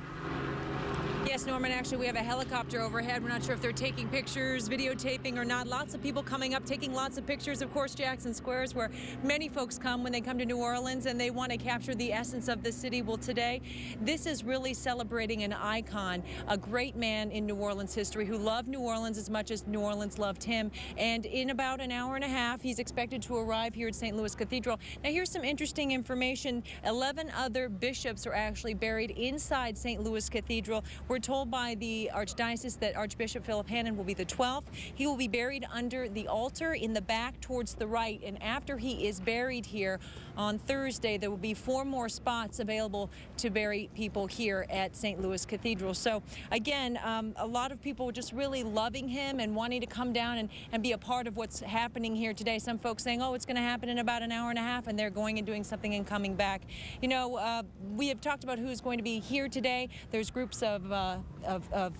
Yes, Norman, actually, we have a helicopter overhead. We're not sure if they're taking pictures, videotaping or not. Lots of people coming up, taking lots of pictures. Of course, Jackson Square is where many folks come when they come to New Orleans and they want to capture the essence of the city. Well, today, this is really celebrating an icon, a great man in New Orleans history who loved New Orleans as much as New Orleans loved him. And in about an hour and a half, he's expected to arrive here at St. Louis Cathedral. Now, here's some interesting information. 11 other bishops are actually buried inside St. Louis Cathedral We're told by the Archdiocese that Archbishop Philip Hannan will be the 12th. He will be buried under the altar in the back towards the right. And after he is buried here on Thursday, there will be four more spots available to bury people here at St. Louis Cathedral. So again, um, a lot of people just really loving him and wanting to come down and, and be a part of what's happening here today. Some folks saying, oh, it's going to happen in about an hour and a half, and they're going and doing something and coming back. You know, uh, we have talked about who's going to be here today. There's groups of, uh, of, of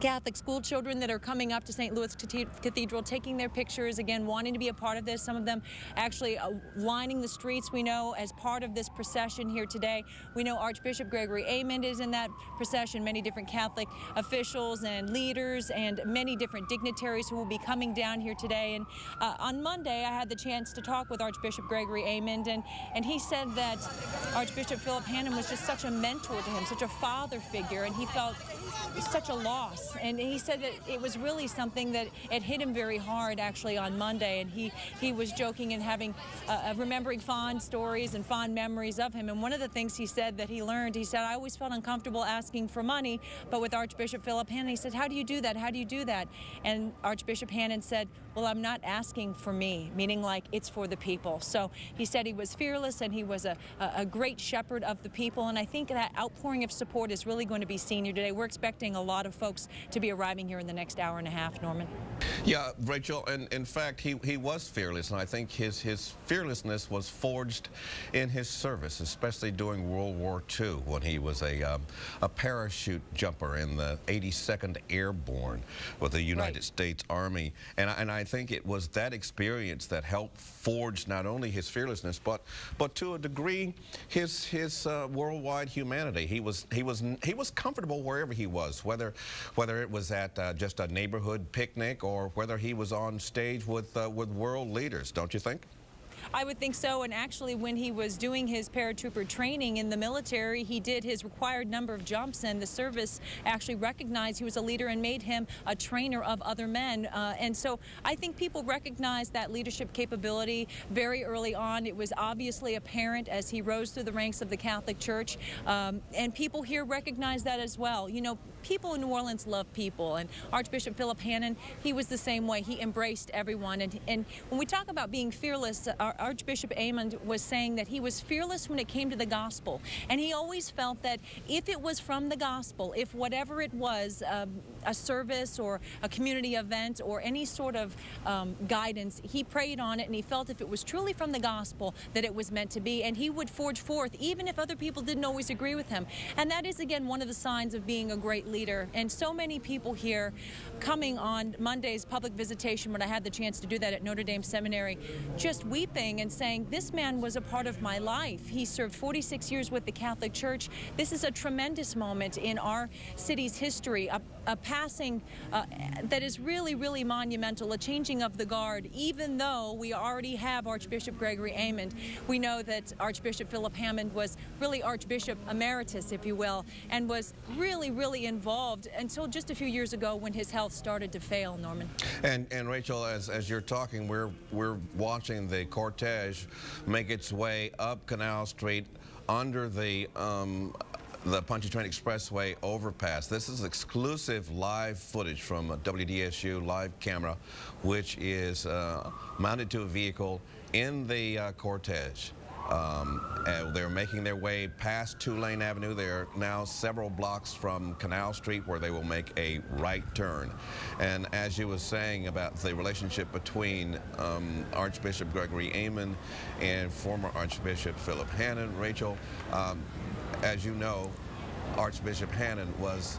Catholic school children that are coming up to St. Louis Cathedral, taking their pictures, again, wanting to be a part of this. Some of them actually uh, lining the streets, we know, as part of this procession here today. We know Archbishop Gregory Aymond is in that procession, many different Catholic officials and leaders and many different dignitaries who will be coming down here today. And uh, on Monday, I had the chance to talk with Archbishop Gregory Aymond, and, and he said that Archbishop Philip Hannan was just such a mentor to him, such a father figure, and he felt such a loss and he said that it was really something that it hit him very hard actually on Monday. And he, he was joking and having, uh, uh, remembering fond stories and fond memories of him. And one of the things he said that he learned, he said, I always felt uncomfortable asking for money, but with Archbishop Philip Hannan, he said, how do you do that? How do you do that? And Archbishop Hannan said, well, I'm not asking for me, meaning like it's for the people. So he said he was fearless and he was a, a great shepherd of the people. And I think that outpouring of support is really going to be seen here today. We're expecting a lot of folks to be arriving here in the next hour and a half, Norman. Yeah, Rachel, and in fact, he, he was fearless, and I think his, his fearlessness was forged in his service, especially during World War II when he was a, um, a parachute jumper in the 82nd Airborne with the United right. States Army. And, and I think it was that experience that helped forge not only his fearlessness, but, but to a degree, his, his uh, worldwide humanity. He was, he, was, he was comfortable wherever he was, whether, whether it was at uh, just a neighborhood picnic or whether he was on stage with, uh, with world leaders, don't you think? I would think so. And actually, when he was doing his paratrooper training in the military, he did his required number of jumps, and the service actually recognized he was a leader and made him a trainer of other men. Uh, and so I think people recognized that leadership capability very early on. It was obviously apparent as he rose through the ranks of the Catholic Church. Um, and people here recognize that as well. You know, people in New Orleans love people, and Archbishop Philip Hannan, he was the same way. He embraced everyone. And, and when we talk about being fearless, our, Archbishop Aymond was saying that he was fearless when it came to the gospel. And he always felt that if it was from the gospel, if whatever it was, um, a service or a community event or any sort of um, guidance, he prayed on it and he felt if it was truly from the gospel that it was meant to be. And he would forge forth even if other people didn't always agree with him. And that is, again, one of the signs of being a great leader. And so many people here coming on Monday's public visitation when I had the chance to do that at Notre Dame Seminary, just weeping and saying, this man was a part of my life. He served 46 years with the Catholic Church. This is a tremendous moment in our city's history, a, a passing uh, that is really, really monumental, a changing of the guard. Even though we already have Archbishop Gregory Aymond, we know that Archbishop Philip Hannan was really Archbishop Emeritus, if you will, and was really, really involved until just a few years ago when his health started to fail, Norman. And, and Rachel, as, as you're talking, we're, we're watching the cortege make its way up Canal Street under the um, the Pontchartrain Expressway overpass. This is exclusive live footage from a WDSU live camera, which is uh, mounted to a vehicle in the uh, cortege. Um, they're making their way past Tulane Avenue. They're now several blocks from Canal Street where they will make a right turn. And as you were saying about the relationship between um, Archbishop Gregory Aymond and former Archbishop Philip Hannan, Rachel, um, as you know, Archbishop Hannan was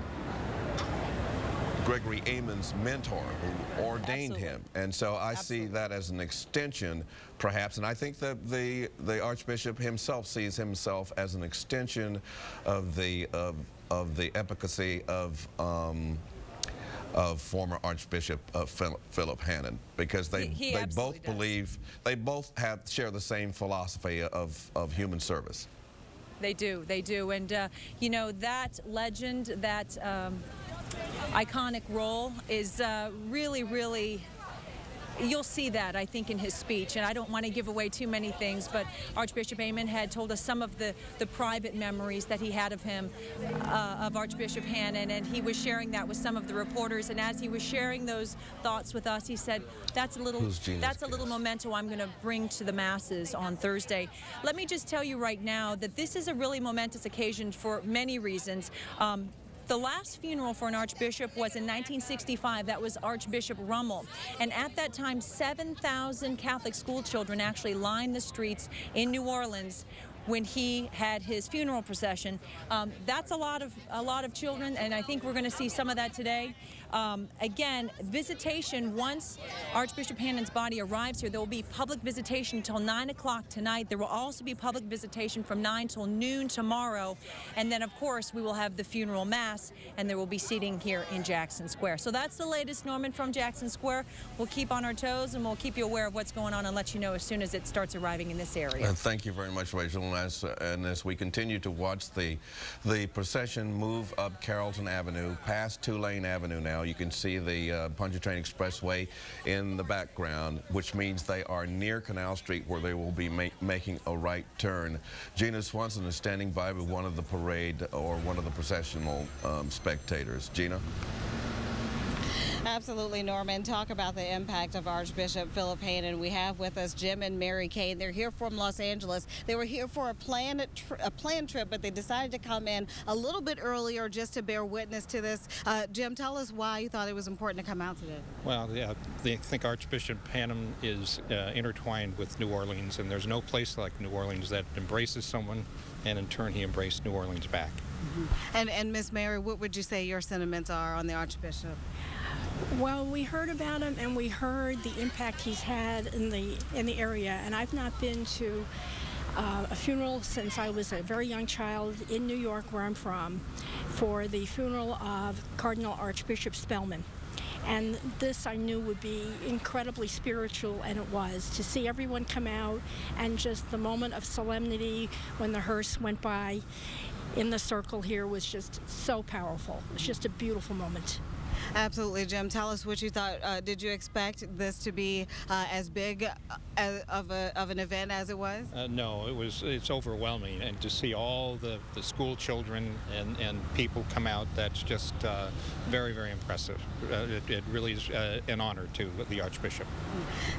Gregory Aymond's mentor who ordained Absolutely. him. And so I Absolutely. see that as an extension, perhaps, and I think that the, the Archbishop himself sees himself as an extension of the, of, of the efficacy of um, of former Archbishop uh, Philip, Philip, Hannan because they he, he they both does. believe they both have share the same philosophy of, of human service. They do, they do, and uh, you know that legend, that um, iconic role is uh, really, really you'll see that, I think, in his speech. And I don't want to give away too many things, but Archbishop Aymond had told us some of the, the private memories that he had of him, uh, of Archbishop Hannan, and he was sharing that with some of the reporters. And as he was sharing those thoughts with us, he said, "That's a little, that's a little memento I'm going to bring to the masses on Thursday." Let me just tell you right now that this is a really momentous occasion for many reasons. Um, the last funeral for an archbishop was in 1965. That was Archbishop Rummel. And at that time, 7,000 Catholic school children actually lined the streets in New Orleans when he had his funeral procession. Um, that's a lot of a lot of children, and I think we're going to see some of that today. Um, again, visitation once Archbishop Hannan's body arrives here, there will be public visitation until 9 o'clock tonight. There will also be public visitation from 9 till noon tomorrow. And then, of course, we will have the funeral mass, and there will be seating here in Jackson Square. So that's the latest, Norman, from Jackson Square. We'll keep on our toes, and we'll keep you aware of what's going on and let you know as soon as it starts arriving in this area. And thank you very much, Rachel. And as, and as we continue to watch the, the procession move up Carrollton Avenue, past Tulane Avenue now, you can see the uh, Pontchartrain Expressway in the background, which means they are near Canal Street where they will be ma making a right turn. Gina Swanson is standing by with one of the parade or one of the processional um, spectators. Gina? Absolutely, Norman. Talk about the impact of Archbishop Philip Hannan. We have with us Jim and Mary Kane. They're here from Los Angeles. They were here for a planned, a planned trip, but they decided to come in a little bit earlier just to bear witness to this. Uh, Jim, tell us why you thought it was important to come out today. Well, yeah, I think Archbishop Hannan is uh, intertwined with New Orleans, and there's no place like New Orleans that embraces someone, and in turn, he embraced New Orleans back. Mm -hmm. And, and Miss Mary, what would you say your sentiments are on the Archbishop? Well, we heard about him and we heard the impact he's had in the in the area. And I've not been to uh, a funeral since I was a very young child in New York, where I'm from, for the funeral of Cardinal Archbishop Spellman. And this I knew would be incredibly spiritual, and it was. To see everyone come out and just the moment of solemnity when the hearse went by in the circle here was just so powerful. It was just a beautiful moment. Absolutely, Jim. Tell us what you thought. Uh, did you expect this to be uh, as big uh, as, of, a, of an event as it was? Uh, no, it was. It's overwhelming, and to see all the, the school children and, and people come out, that's just uh, very, very impressive. Uh, it, it, really is an honor to the Archbishop.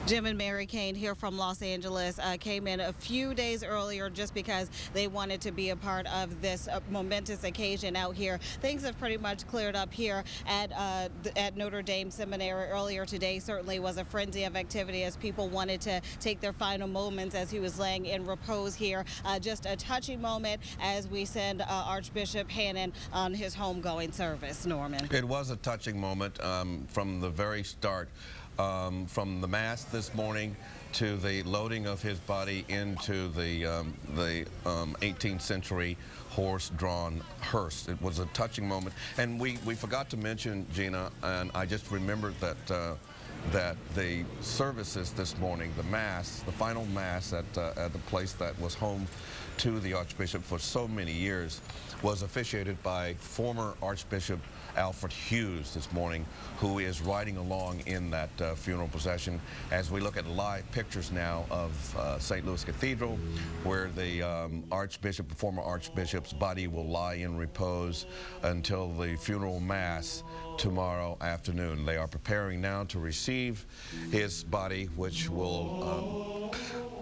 Jim and Mary Kane here from Los Angeles came in a few days earlier just because they wanted to be a part of this momentous occasion out here. Things have pretty much cleared up here at uh, at Notre Dame Seminary earlier today certainly was a frenzy of activity as people wanted to take their final moments as he was laying in repose here. Uh, just a touching moment as we send uh, Archbishop Hannan on his homegoing service. Norman. It was a touching moment um, from the very start. Um, from the Mass this morning to the loading of his body into the, um, the 18th um, century horse-drawn hearse. It was a touching moment. And we, we forgot to mention, Gina, and I just remembered that uh, that the services this morning, the Mass, the final Mass at, uh, at the place that was home to the Archbishop for so many years, was officiated by former Archbishop Alfred Hughes this morning, who is riding along in that uh, funeral procession as we look at live pictures now of uh, St. Louis Cathedral, where the um, Archbishop, former Archbishop's body will lie in repose until the funeral mass tomorrow afternoon. They are preparing now to receive his body, which will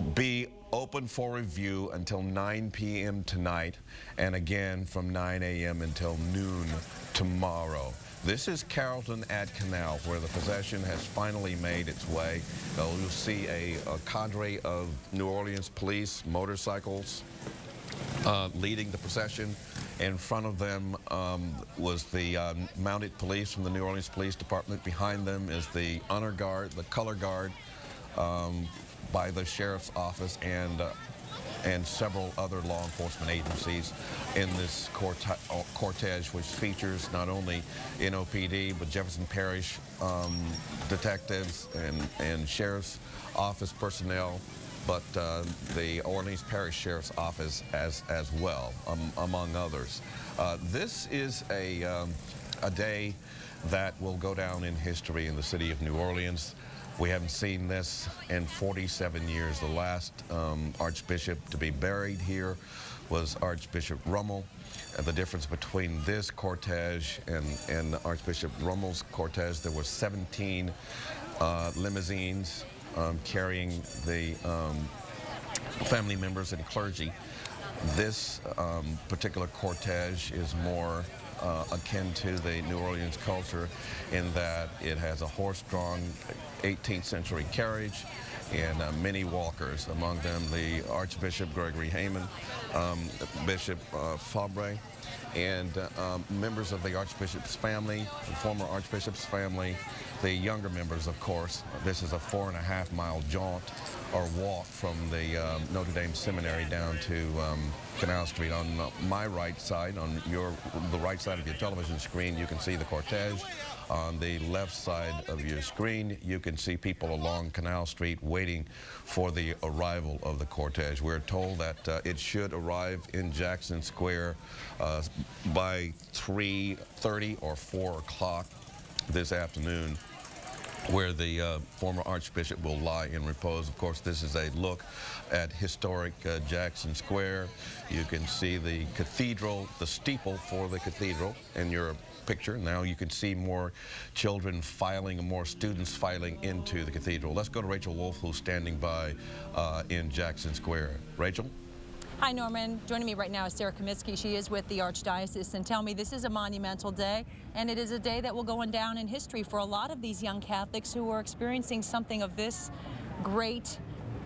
um, be open for review until 9 p.m. tonight and again from 9 a.m. until noon tomorrow. This is Carrollton at Canal, where the procession has finally made its way. Uh, you'll see a, a, cadre of New Orleans police motorcycles uh, leading the procession. In front of them um, was the uh, mounted police from the New Orleans Police Department. Behind them is the honor guard, the color guard um, by the sheriff's office and uh, and several other law enforcement agencies in this cortege, which features not only NOPD, but Jefferson Parish um, detectives and, and sheriff's office personnel, but uh, the Orleans Parish Sheriff's Office as, as well, um, among others. Uh, this is a, um, a day that will go down in history in the city of New Orleans. We haven't seen this in 47 years. The last um, archbishop to be buried here was Archbishop Rummel. And the difference between this cortege and, and Archbishop Rummel's cortege, there were 17 uh, limousines um, carrying the um, family members and clergy. This um, particular cortege is more uh, akin to the New Orleans culture in that it has a horse-drawn 18th century carriage and uh, many walkers, among them the Archbishop Gregory Aymond, um, Bishop uh, Fabre, and uh, um, members of the Archbishop's family, the former Archbishop's family, the younger members, of course. This is a four and a half mile jaunt or walk from the um, Notre Dame Seminary down to um, Canal Street. On my right side, on your the right side of your television screen, you can see the cortege. On the left side of your screen, you can see people along Canal Street waiting for the arrival of the cortege. We're told that uh, it should arrive in Jackson Square uh, by 3.30 or 4 o'clock this afternoon where the uh, former Archbishop will lie in repose. Of course, this is a look at historic uh, Jackson Square. You can see the cathedral, the steeple for the cathedral in your picture. Now you can see more children filing more students filing into the cathedral. Let's go to Rachel Wulff, who's standing by uh, in Jackson Square. Rachel? Hi, Norman. Joining me right now is Sarah Kamitsky. She is with the Archdiocese. And tell me, this is a monumental day, and it is a day that will go on down in history for a lot of these young Catholics who are experiencing something of this great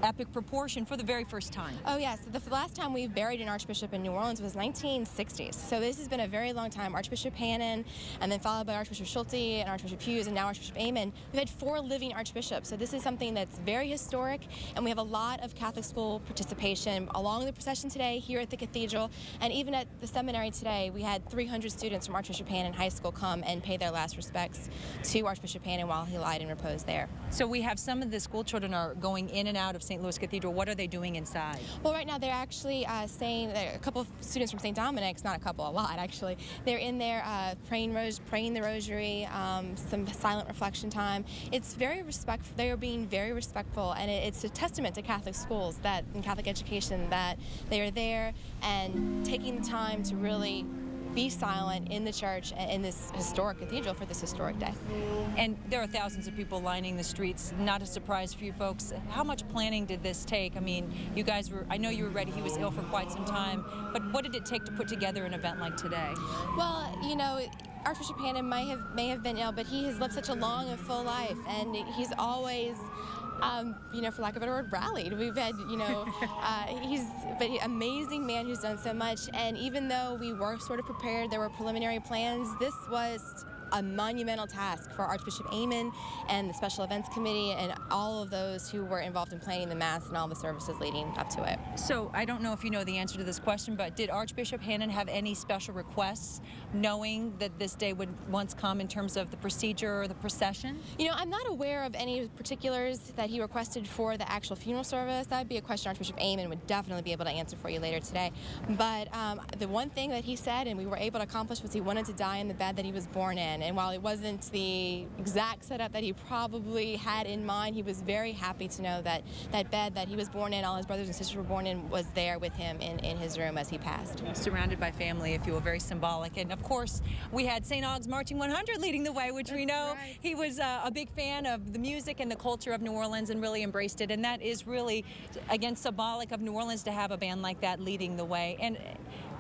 epic proportion for the very first time. Oh yes, the last time we buried an archbishop in New Orleans was 1960s. So this has been a very long time. Archbishop Hannan, and then followed by Archbishop Schulte and Archbishop Hughes, and now Archbishop Aymond. We've had four living archbishops. So this is something that's very historic, and we have a lot of Catholic school participation along the procession today here at the cathedral, and even at the seminary today. We had 300 students from Archbishop Hannan High School come and pay their last respects to Archbishop Hannan while he lied in repose there. So we have some of the school children are going in and out of St. Louis Cathedral. What are they doing inside? Well, right now they're actually uh, saying that a couple of students from St. Dominic's, not a couple, a lot actually, they're in there uh, praying, ros- praying the rosary, um, some silent reflection time. It's very respectful. They are being very respectful, and it, it's a testament to Catholic schools that in Catholic education that they are there and taking the time to really be silent in the church in this historic cathedral for this historic day. And there are thousands of people lining the streets. Not a surprise for you folks. How much planning did this take? I mean, you guys were, I know you were ready. He was ill for quite some time. But what did it take to put together an event like today? Well, you know, Archbishop Hannan may have may have been ill, but he has lived such a long and full life, and he's always um, you know, for lack of a better word, rallied. We've had, you know, uh, he's but he, amazing man who's done so much. And even though we were sort of prepared, there were preliminary plans. This was a monumental task for Archbishop Aymond and the Special Events Committee and all of those who were involved in planning the Mass and all the services leading up to it. So I don't know if you know the answer to this question, but did Archbishop Hannan have any special requests knowing that this day would once come in terms of the procedure or the procession? You know, I'm not aware of any particulars that he requested for the actual funeral service. That would be a question Archbishop Aymond would definitely be able to answer for you later today. But um, the one thing that he said and we were able to accomplish was he wanted to die in the bed that he was born in. And while it wasn't the exact setup that he probably had in mind, he was very happy to know that that bed that he was born in, all his brothers and sisters were born in, was there with him in, in his room as he passed. Surrounded by family, if you will, very symbolic. And of course, we had St. Aug's Marching 100 leading the way, which That's we know right. he was uh, a big fan of the music and the culture of New Orleans and really embraced it. And that is really, again, symbolic of New Orleans to have a band like that leading the way. And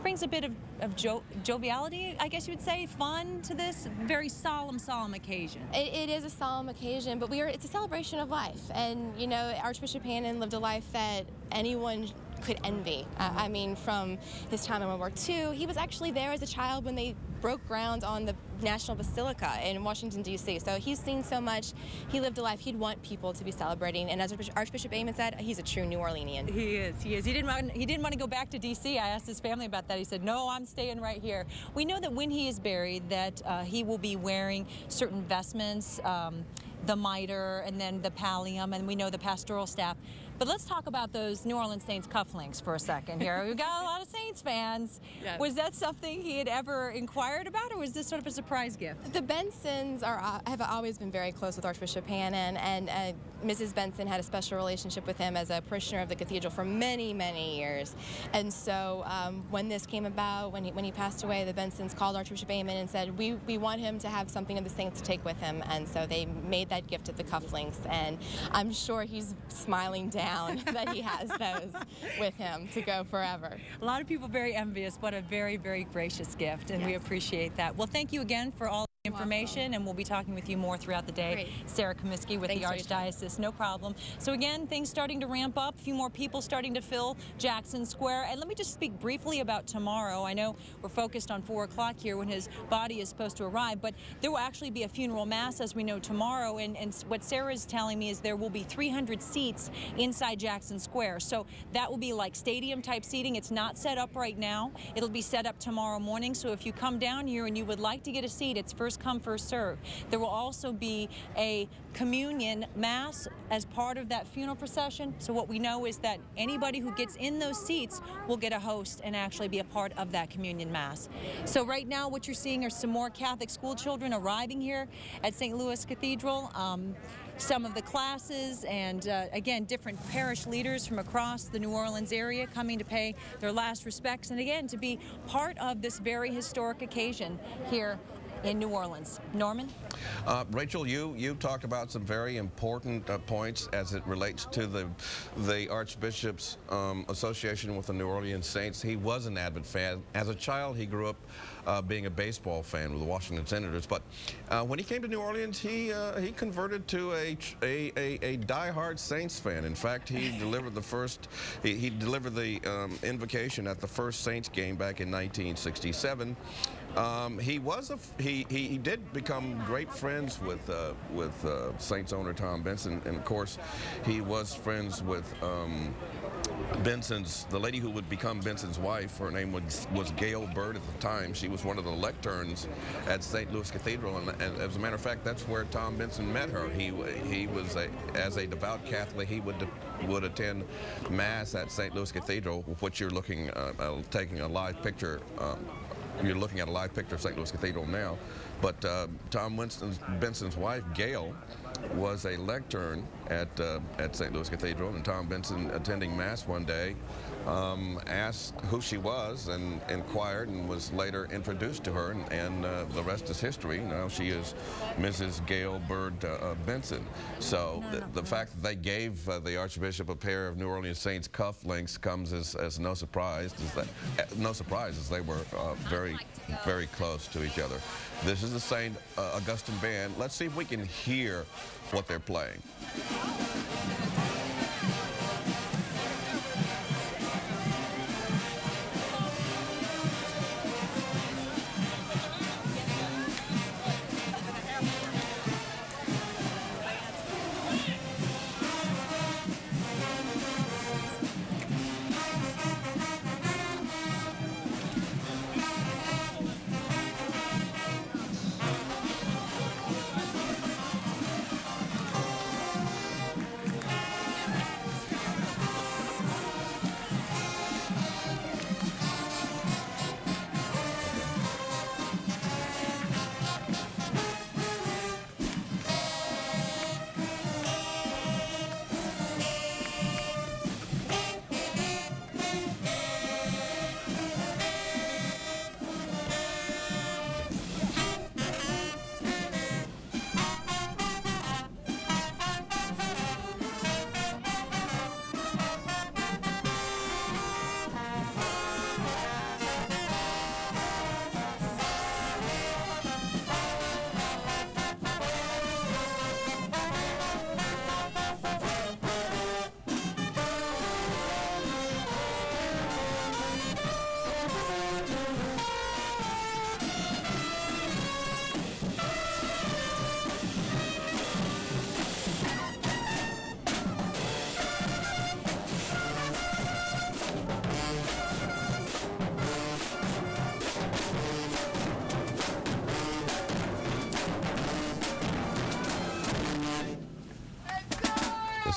brings a bit of, of jo- joviality, I guess you would say, fun to this very solemn, solemn occasion. It, it is a solemn occasion, but we are, it's a celebration of life. And, you know, Archbishop Hannan lived a life that anyone could envy. Uh, I mean, from his time in World War II, he was actually there as a child when they broke ground on the National Basilica in Washington, D.C. So he's seen so much. He lived a life he'd want people to be celebrating. And as Archbishop Aymond said, he's a true New Orleanian. He is. He is. He didn't want. He didn't want to go back to D.C. I asked his family about that. He said, "No, I'm staying right here." We know that when he is buried, that uh, he will be wearing certain vestments, um, the mitre, and then the pallium, and we know the pastoral staff. But let's talk about those New Orleans Saints cufflinks for a second here. We've got a lot of Saints fans. Yes. Was that something he had ever inquired about, or was this sort of a surprise gift? The Bensons are uh, have always been very close with Archbishop Hannan, and uh, Mrs. Benson had a special relationship with him as a parishioner of the cathedral for many, many years. And so um, when this came about, when he, when he passed away, the Bensons called Archbishop Aymond and said, we, we want him to have something of the saints to take with him. And so they made that gift at the cufflinks. And I'm sure he's smiling down that he has those with him to go forever. A lot of people very envious. What a very, very gracious gift, and we appreciate that. Well, thank you again for all information, and we'll be talking with you more throughout the day. Great. Sarah Comiskey with Thanks the. Archdiocese, no problem. So again, things starting to ramp up, a few more people starting to fill Jackson Square. And let me just speak briefly about tomorrow. I know we're focused on 4 o'clock here when his body is supposed to arrive, but there will actually be a funeral mass, as we know, tomorrow. And, and what Sarah is telling me is there will be 300 seats inside Jackson Square. So that will be like stadium type seating. It's not set up right now. It'll be set up tomorrow morning. So if you come down here and you would like to get a seat, it's first come, first serve. There will also be a communion mass as part of that funeral procession. So what we know is that anybody who gets in those seats will get a host and actually be a part of that communion mass. So right now what you're seeing are some more Catholic school children arriving here at St. Louis Cathedral. Um, some of the classes and uh, again different parish leaders from across the New Orleans area coming to pay their last respects and again to be part of this very historic occasion here in New Orleans. Norman? Uh, Rachel, you you talked about some very important uh, points as it relates to the the Archbishop's um, association with the New Orleans Saints. He was an avid fan. As a child, he grew up uh, being a baseball fan with the Washington Senators. But uh, when he came to New Orleans, he uh, he converted to a, a a a diehard Saints fan. In fact, he delivered the first he, he delivered the um, invocation at the first Saints game back in 1967. Um, he was a he, he he did become great friends with uh, with uh, Saints owner Tom Benson, and of course, he was friends with. Um, Benson's, the lady who would become Benson's wife, her name was, was Gayle Bird at the time. She was one of the lecterns at St. Louis Cathedral, and, and as a matter of fact, that's where Tom Benson met her. He he was a, as a devout Catholic, he would would attend mass at St. Louis Cathedral, which you're looking uh, uh, taking a live picture. Um, you're looking at a live picture of St. Louis Cathedral now, but uh, Tom Winston's, Benson's wife, Gayle, was a lectern at uh, at St. Louis Cathedral, and Tom Benson, attending mass one day, um, asked who she was and inquired, and was later introduced to her, and, and uh, the rest is history. Now she is Mrs. Gayle Bird uh, uh, Benson. So the, the fact that they gave uh, the Archbishop a pair of New Orleans Saints cufflinks comes as, as no surprise. Is that uh, no surprise as they were uh, very very close to each other. This is the St. Uh, Augustine Band. Let's see if we can hear what they're playing.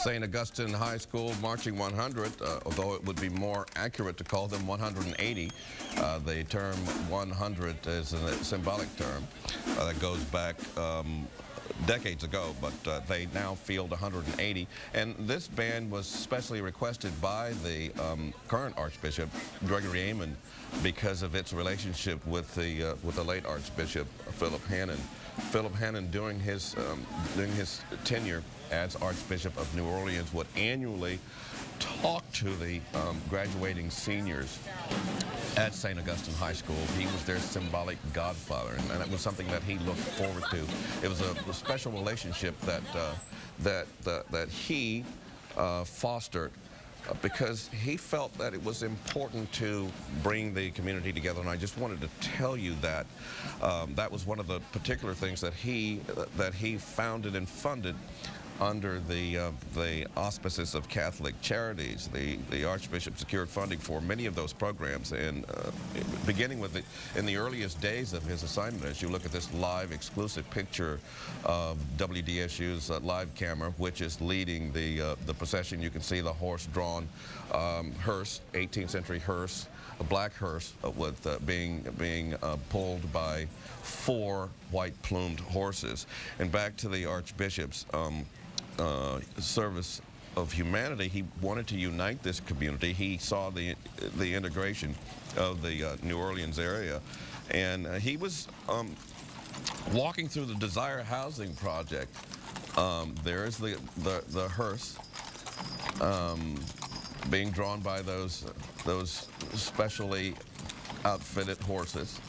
St. Augustine High School Marching 100, uh, although it would be more accurate to call them 180. Uh, the term 100 is a symbolic term uh, that goes back um, decades ago, but uh, they now field 180. And this band was specially requested by the um, current Archbishop, Gregory Aymond, because of its relationship with the, uh, with the late Archbishop Philip Hannan. Philip Hannan, during his, um, during his tenure as Archbishop of New Orleans, would annually talk to the um, graduating seniors at St. Augustine High School. He was their symbolic godfather, and, and it was something that he looked forward to. It was a, a special relationship that, uh, that, uh, that he uh, fostered uh, because he felt that it was important to bring the community together, and I just wanted to tell you that um, that was one of the particular things that he that he founded and funded under the uh, the auspices of Catholic Charities. The the Archbishop secured funding for many of those programs, and uh, beginning with the in the earliest days of his assignment, as you look at this live exclusive picture of WDSU's uh, live camera, which is leading the uh, the procession. You can see the horse-drawn um, hearse, 18th century hearse, a black hearse uh, with uh, being being pulled by four white plumed horses. And back to the Archbishop's um, uh, service of humanity, he wanted to unite this community. He saw the the integration of the uh, New Orleans area, and uh, he was um, walking through the Desire Housing Project. Um, there is the the, the hearse um, being drawn by those those specially outfitted horses,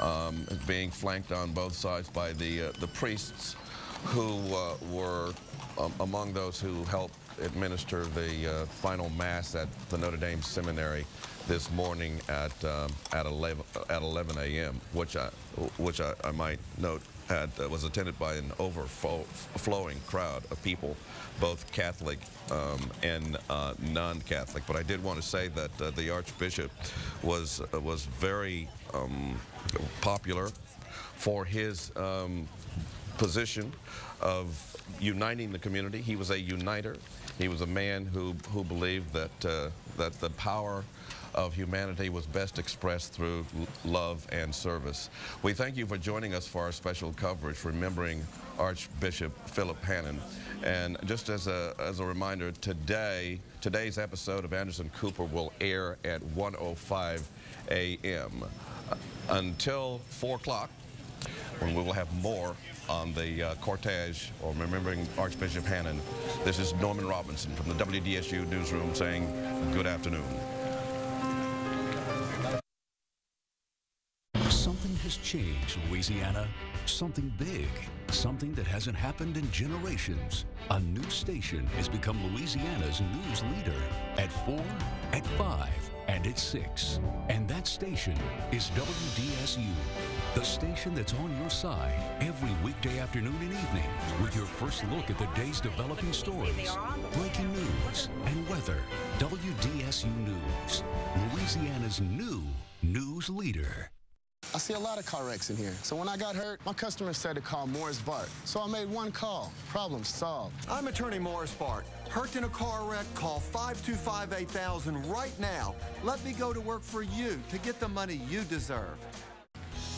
um, being flanked on both sides by the uh, the priests who uh, were um, among those who helped administer the uh, final mass at the Notre Dame Seminary this morning at um, at 11 at 11 a.m., which I which I, I might note had uh, was attended by an overflowing crowd of people, both Catholic um, and uh, non-Catholic. But I did want to say that uh, the Archbishop was uh, was very um, popular for his um, position of uniting the community. He was a uniter. He was a man who, who believed that, uh, that the power of humanity was best expressed through love and service. We thank you for joining us for our special coverage remembering Archbishop Philip Hannan. And just as a, as a reminder, today, today's episode of Anderson Cooper will air at 1.05 a.m. Until 4 o'clock, when we will have more on the uh, cortege or remembering Archbishop Hannan. This is Norman Robinson from the WDSU newsroom saying good afternoon. Something has changed, Louisiana. Something big. Something that hasn't happened in generations. A new station has become Louisiana's news leader at 4, at 5, and it's 6. And that station is WDSU. The station that's on your side every weekday afternoon and evening with your first look at the day's developing stories, breaking news, and weather. WDSU News, Louisiana's new news leader. I see a lot of car wrecks in here. So when I got hurt, my customer said to call Morris Bart. So I made one call. Problem solved. I'm attorney Morris Bart. Hurt in a car wreck, call 525-8000 right now. Let me go to work for you to get the money you deserve.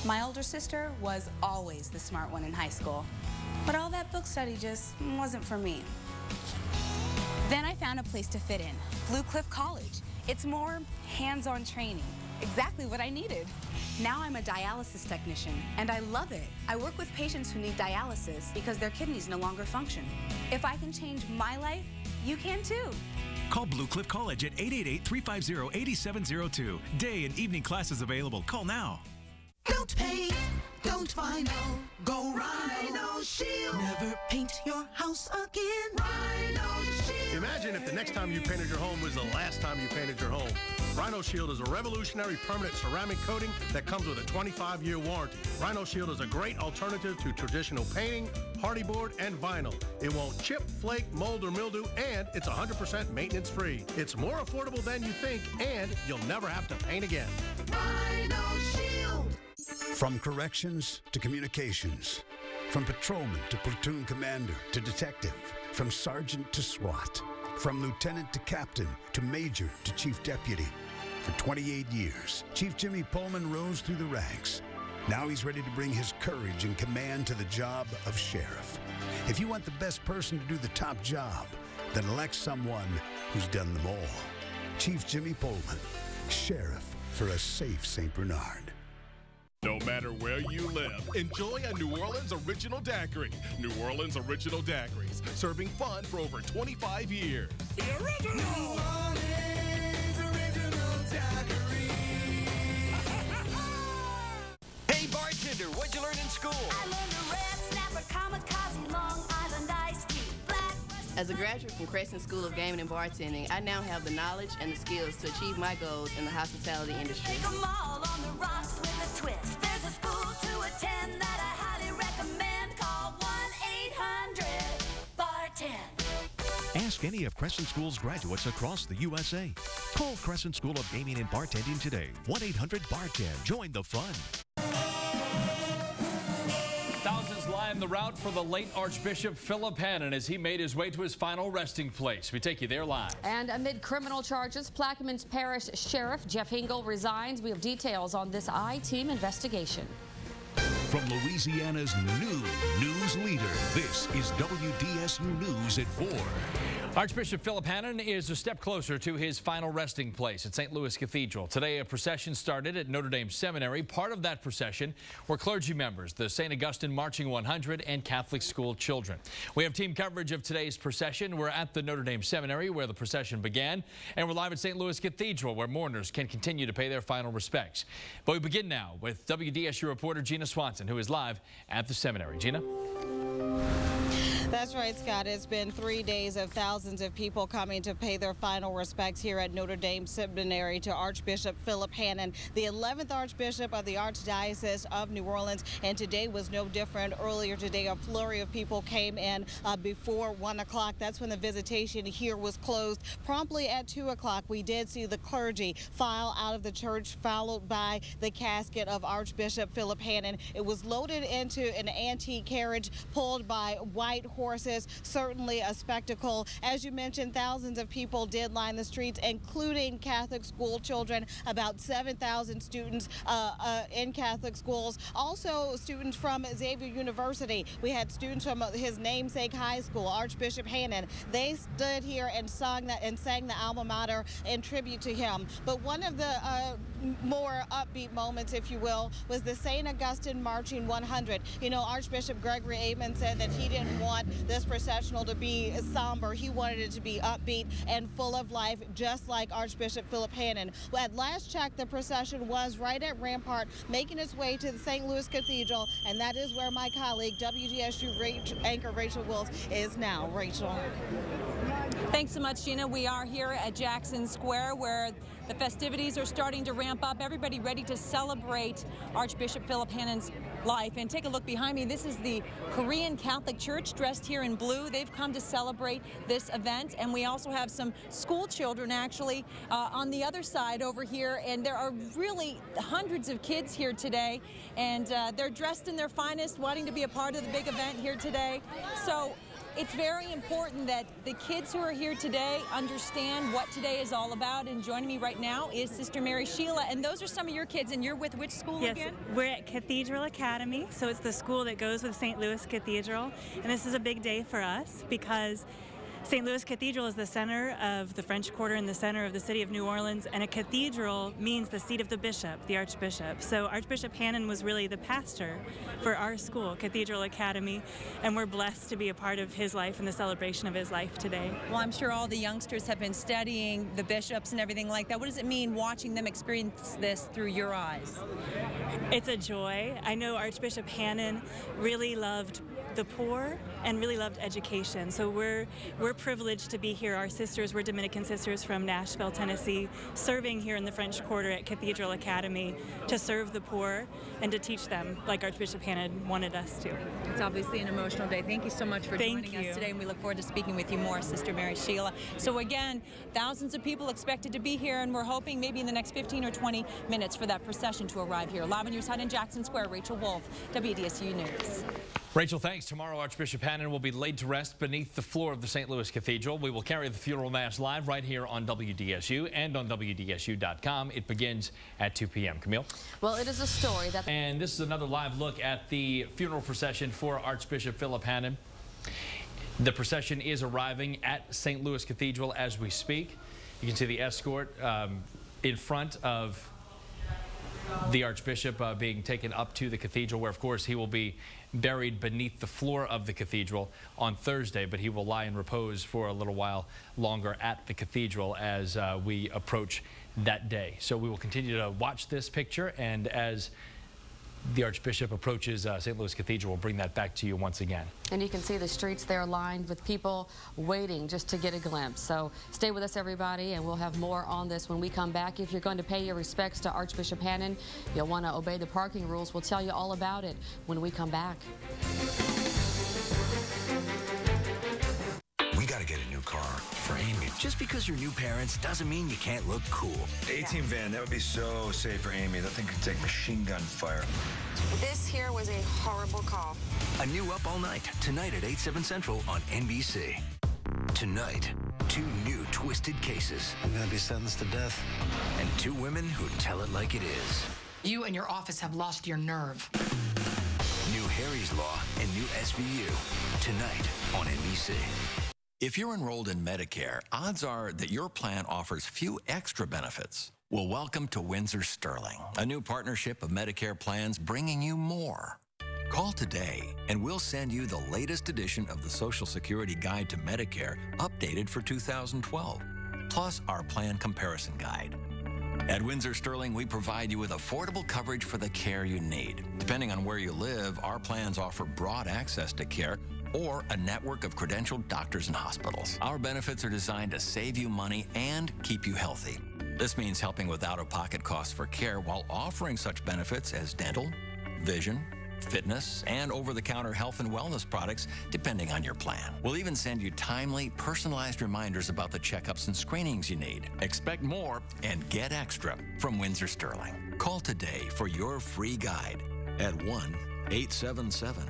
My older sister was always the smart one in high school, but all that book study just wasn't for me. Then I found a place to fit in, Blue Cliff College. It's more hands-on training, exactly what I needed. Now I'm a dialysis technician, and I love it. I work with patients who need dialysis because their kidneys no longer function. If I can change my life, you can too. Call Blue Cliff College at 888-350-8702. Day and evening classes available. Call now. Don't paint, don't vinyl, go Rhino Shield. Never paint your house again. Rhino Shield. Imagine if the next time you painted your home was the last time you painted your home. Rhino Shield is a revolutionary permanent ceramic coating that comes with a 25-year warranty. Rhino Shield is a great alternative to traditional painting, party board, and vinyl. It won't chip, flake, mold, or mildew, and it's 100% maintenance-free. It's more affordable than you think, and you'll never have to paint again. Rhino Shield. From corrections to communications, from patrolman to platoon commander to detective, from sergeant to SWAT, from lieutenant to captain to major to chief deputy. For 28 years, Chief Jimmy Pohlmann rose through the ranks. Now he's ready to bring his courage and command to the job of sheriff. If you want the best person to do the top job, then elect someone who's done them all. Chief Jimmy Pohlmann, sheriff for a safe St. Bernard. No matter where you live, enjoy a New Orleans original daiquiri. New Orleans original daiquiris, serving fun for over 25 years. The original! Hey bartender, what'd you learn in school? I learned a red snapper, kamikaze, Long As a graduate from Crescent School of Gaming and Bartending, I now have the knowledge and the skills to achieve my goals in the hospitality industry. Take 'em all on the rocks with a twist. There's a school to attend that I highly recommend. Call 1-800-BARTEND. Ask any of Crescent School's graduates across the USA. Call Crescent School of Gaming and Bartending today. 1 800 Bartend. Join the fun. Thousands the route for the late Archbishop Philip Hannan as he made his way to his final resting place. We take you there live. And amid criminal charges, Plaquemines Parish Sheriff Jiff Hingle resigns. We have details on this I-team investigation. From Louisiana's new news leader, this is WDSU News at 4. Archbishop Philip Hannan is a step closer to his final resting place at St. Louis Cathedral. Today, a procession started at Notre Dame Seminary. Part of that procession were clergy members, the St. Augustine Marching 100, and Catholic school children. We have team coverage of today's procession. We're at the Notre Dame Seminary where the procession began, and we're live at St. Louis Cathedral where mourners can continue to pay their final respects. But we begin now with WDSU reporter Gina Swanson, who is live at the seminary. Gina? That's right, Scott. It's been three days of thousands of people coming to pay their final respects here at Notre Dame Seminary to Archbishop Philip Hannan, the 11th Archbishop of the Archdiocese of New Orleans. And today was no different. Earlier today, a flurry of people came in uh, before 1 o'clock. That's when the visitation here was closed. Promptly at 2 o'clock, we did see the clergy file out of the church, followed by the casket of Archbishop Philip Hannan. It was loaded into an antique carriage pulled by white Certainly a spectacle. As you mentioned, thousands of people did line the streets, including Catholic school children, about 7,000 students uh, uh, in Catholic schools. Also, students from Xavier University. We had students from his namesake high school, Archbishop Hannan. They stood here and sung that and sang the alma mater in tribute to him. But one of the uh, more upbeat moments, if you will, was the St. Augustine Marching 100. You know, Archbishop Gregory Aymond said that he didn't want this processional to be somber. He wanted it to be upbeat and full of life, just like Archbishop Philip Hannan. At last check, the procession was right at Rampart, making its way to the St. Louis Cathedral, and that is where my colleague, WDSU anchor Rachel Wulff, is now. Rachel. Thanks so much, Gina. We are here at Jackson Square where the festivities are starting to ramp up. Everybody ready to celebrate Archbishop Philip Hannan's life. And take a look behind me. This is the Korean Catholic Church dressed here in blue. They've come to celebrate this event. And we also have some school children actually uh, on the other side over here. And there are really hundreds of kids here today. And uh, they're dressed in their finest, wanting to be a part of the big event here today. So it's very important that the kids who are here today understand what today is all about. And joining me right now is Sister Mary Sheila. And those are some of your kids. And you're with which school Yes, again? we're at Cathedral Academy, so it's the school that goes with St. Louis Cathedral. And this is a big day for us because St. Louis Cathedral is the center of the French Quarter and the center of the city of New Orleans, and a cathedral means the seat of the bishop, the archbishop. So Archbishop Hannan was really the pastor for our school, Cathedral Academy, and we're blessed to be a part of his life and the celebration of his life today. Well, I'm sure all the youngsters have been studying the bishops and everything like that. What does it mean watching them experience this through your eyes? It's a joy. I know Archbishop Hannan really loved the poor and really loved education. So we're we're privileged to be here. Our sisters, we're Dominican sisters from Nashville, Tennessee, serving here in the French Quarter at Cathedral Academy to serve the poor and to teach them like Archbishop Hannan wanted us to. It's obviously an emotional day. Thank you so much for Thank joining you. us today, and we look forward to speaking with you more, Sister Mary Sheila. So again, thousands of people expected to be here, and we're hoping maybe in the next 15 or 20 minutes for that procession to arrive here. Live on your side in Jackson Square, Rachel Wulff, WDSU News. Rachel, thanks. Tomorrow, Archbishop Hannan will be laid to rest beneath the floor of the St. Louis Cathedral. We will carry the funeral mass live right here on WDSU and on WDSU.com. It begins at 2 p.m. Camille? Well, it is a story that... And this is another live look at the funeral procession for Archbishop Philip Hannan. The procession is arriving at St. Louis Cathedral as we speak. You can see the escort um, in front of the Archbishop uh, being taken up to the cathedral, where, of course, he will be buried beneath the floor of the cathedral on Thursday, but he will lie in repose for a little while longer at the cathedral as uh, we approach that day. So we will continue to watch this picture, and as the Archbishop approaches uh, St. Louis Cathedral. We'll bring that back to you once again. And you can see the streets there lined with people waiting just to get a glimpse. So stay with us, everybody, and we'll have more on this when we come back. If you're going to pay your respects to Archbishop Hannan, you'll want to obey the parking rules. We'll tell you all about it when we come back. We got to get a new car for Amy. Just because you're new parents doesn't mean you can't look cool. 18 van, that would be so safe for Amy. That thing could take machine gun fire. This here was a horrible call. A new Up All Night, tonight at 8, 7 Central on NBC. Tonight, two new twisted cases. I'm going to be sentenced to death. And two women who tell it like it is. You and your office have lost your nerve. New Harry's Law and new SVU. Tonight on NBC. If you're enrolled in Medicare, odds are that your plan offers few extra benefits. Well, welcome to Windsor Sterling, a new partnership of Medicare plans bringing you more. Call today and we'll send you the latest edition of the Social Security Guide to Medicare, updated for 2012, plus our plan comparison guide. At Windsor Sterling, we provide you with affordable coverage for the care you need. Depending on where you live, our plans offer broad access to care or a network of credentialed doctors and hospitals. Our benefits are designed to save you money and keep you healthy. This means helping with out of pocket costs for care while offering such benefits as dental, vision, fitness, and over the counter health and wellness products, depending on your plan. We'll even send you timely, personalized reminders about the checkups and screenings you need. Expect more and get extra from Windsor Sterling. Call today for your free guide at 1 877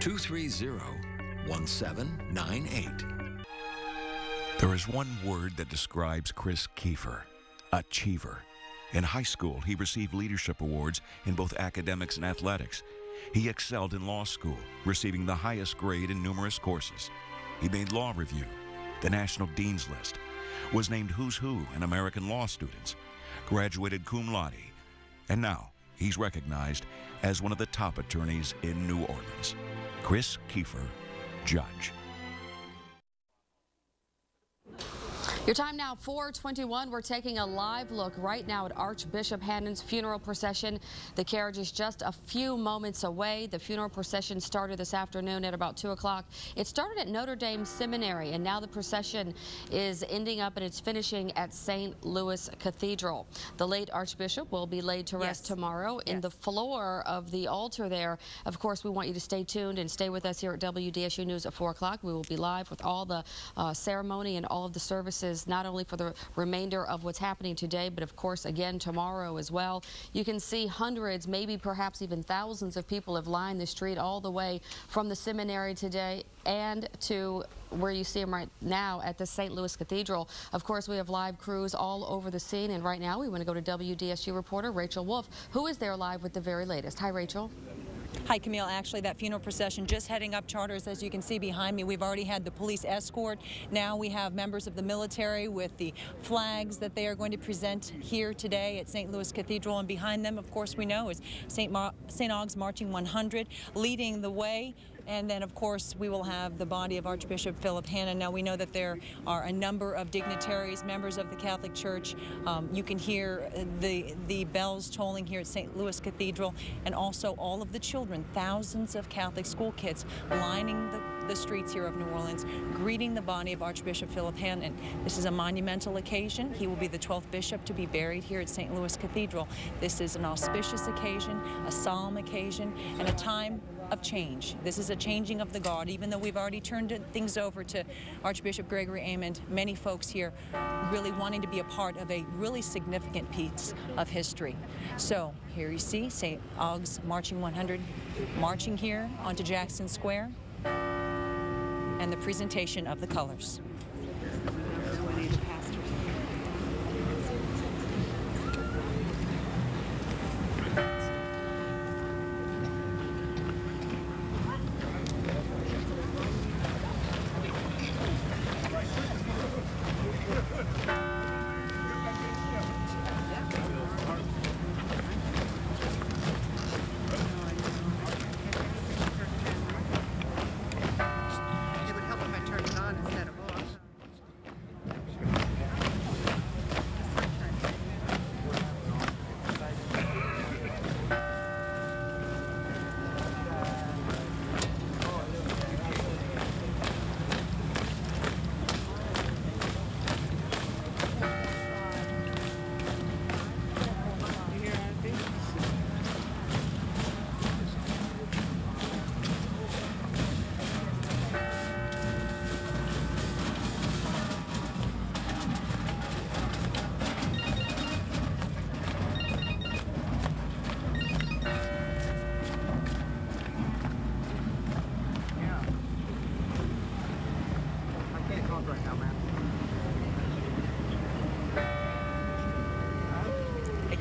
230 1798. There is one word that describes Chris Kiefer achiever. In high school, he received leadership awards in both academics and athletics. He excelled in law school, receiving the highest grade in numerous courses. He made law review, the National Dean's List, was named Who's Who in American law students, graduated cum laude, and now he's recognized as one of the top attorneys in New Orleans. Chris Kiefer, Judge. Your time now, 421. We're taking a live look right now at Archbishop Hannan's funeral procession. The carriage is just a few moments away. The funeral procession started this afternoon at about 2 o'clock. It started at Notre Dame Seminary, and now the procession is ending up and it's finishing at St. Louis Cathedral. The late Archbishop will be laid to rest yes. tomorrow yes. in the floor of the altar there. Of course, we want you to stay tuned and stay with us here at WDSU News at 4 o'clock. We will be live with all the uh, ceremony and all of the services is not only for the remainder of what's happening today, but of course again tomorrow as well. You can see hundreds, maybe perhaps even thousands of people have lined the street all the way from the seminary today and to where you see them right now at the St. Louis Cathedral. Of course, we have live crews all over the scene, and right now we want to go to WDSU reporter Rachel Wulff, who is there live with the very latest. Hi, Rachel. Hi, Camille. Actually, that funeral procession just heading up Chartres, as you can see behind me. We've already had the police escort. Now we have members of the military with the flags that they are going to present here today at St. Louis Cathedral. And behind them, of course, we know is St. Ma St. Aug's Marching 100 leading the way and then, of course, we will have the body of Archbishop Philip Hannan. Now, we know that there are a number of dignitaries, members of the Catholic Church. Um, you can hear the, the bells tolling here at St. Louis Cathedral, and also all of the children, thousands of Catholic school kids lining the the streets here of New Orleans, greeting the body of Archbishop Philip Hannan. This is a monumental occasion. He will be the 12th bishop to be buried here at St. Louis Cathedral. This is an auspicious occasion, a solemn occasion, and a time of change. This is a changing of the guard. Even though we've already turned things over to Archbishop Gregory Aymond, many folks here really wanting to be a part of a really significant piece of history. So here you see St. Aug's Marching 100 marching here onto Jackson Square and the presentation of the colors.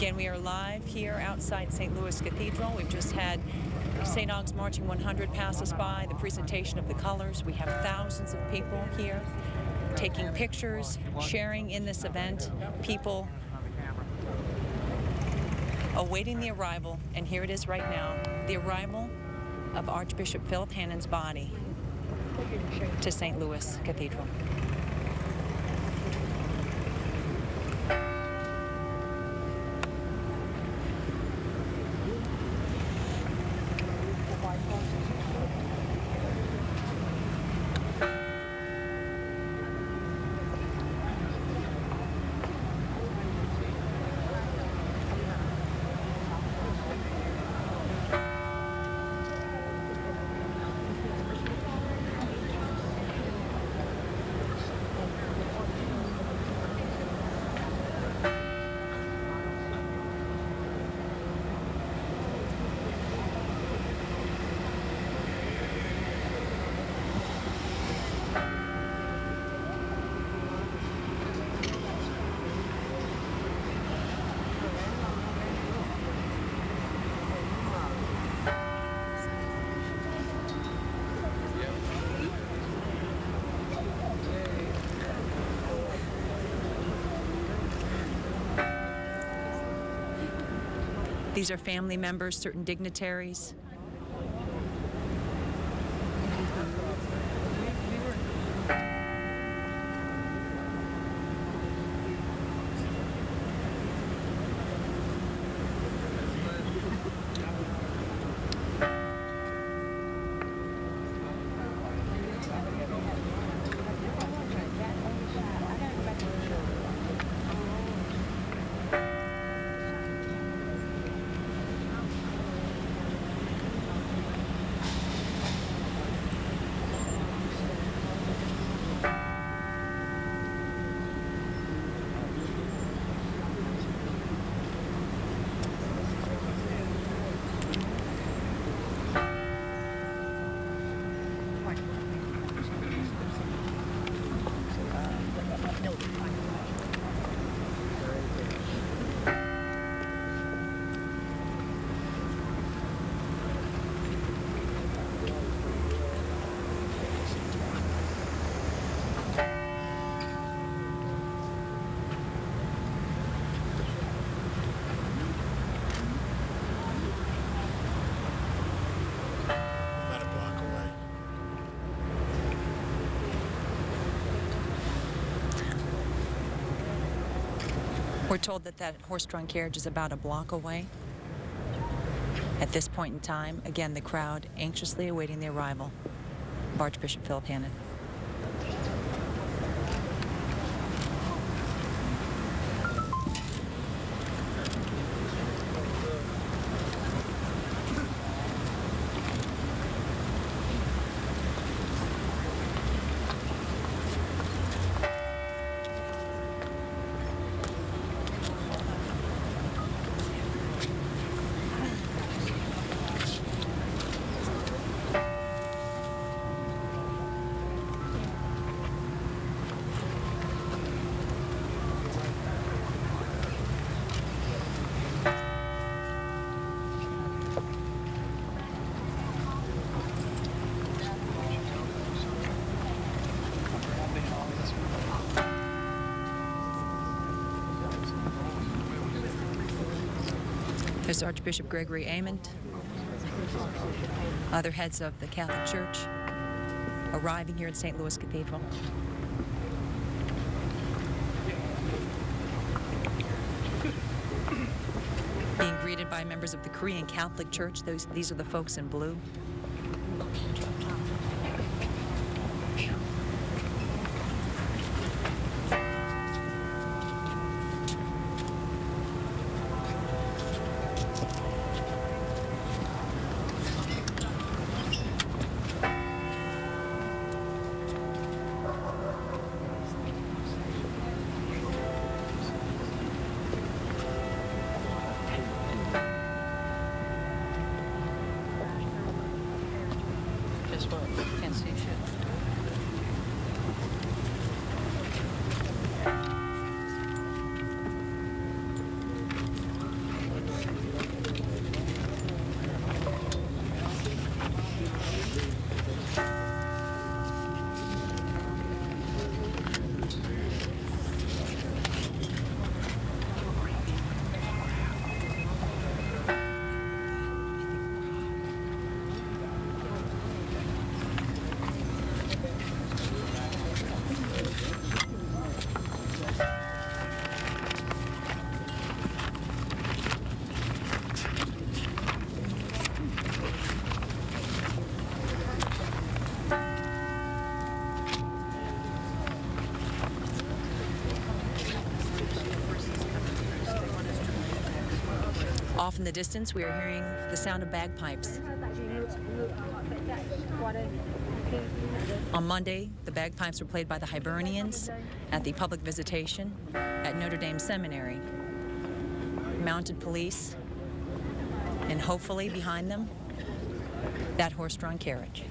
Again, we are live here outside St. Louis Cathedral. We've just had St. Aug's Marching 100 pass us by, the presentation of the colors. We have thousands of people here taking pictures, sharing in this event, people awaiting the arrival, and here it is right now, the arrival of Archbishop Philip Hannan's body to St. Louis Cathedral. These are family members, certain dignitaries. Told that that horse-drawn carriage is about a block away. At this point in time, again, the crowd anxiously awaiting the arrival of Archbishop Philip Hannan. Archbishop Gregory Aymond, other heads of the Catholic Church arriving here at St. Louis Cathedral. Being greeted by members of the Korean Catholic Church. Those, these are the folks in blue. In the distance, we are hearing the sound of bagpipes. On Monday, the bagpipes were played by the Hibernians at the public visitation at Notre Dame Seminary. Mounted police, and hopefully behind them, that horse drawn carriage.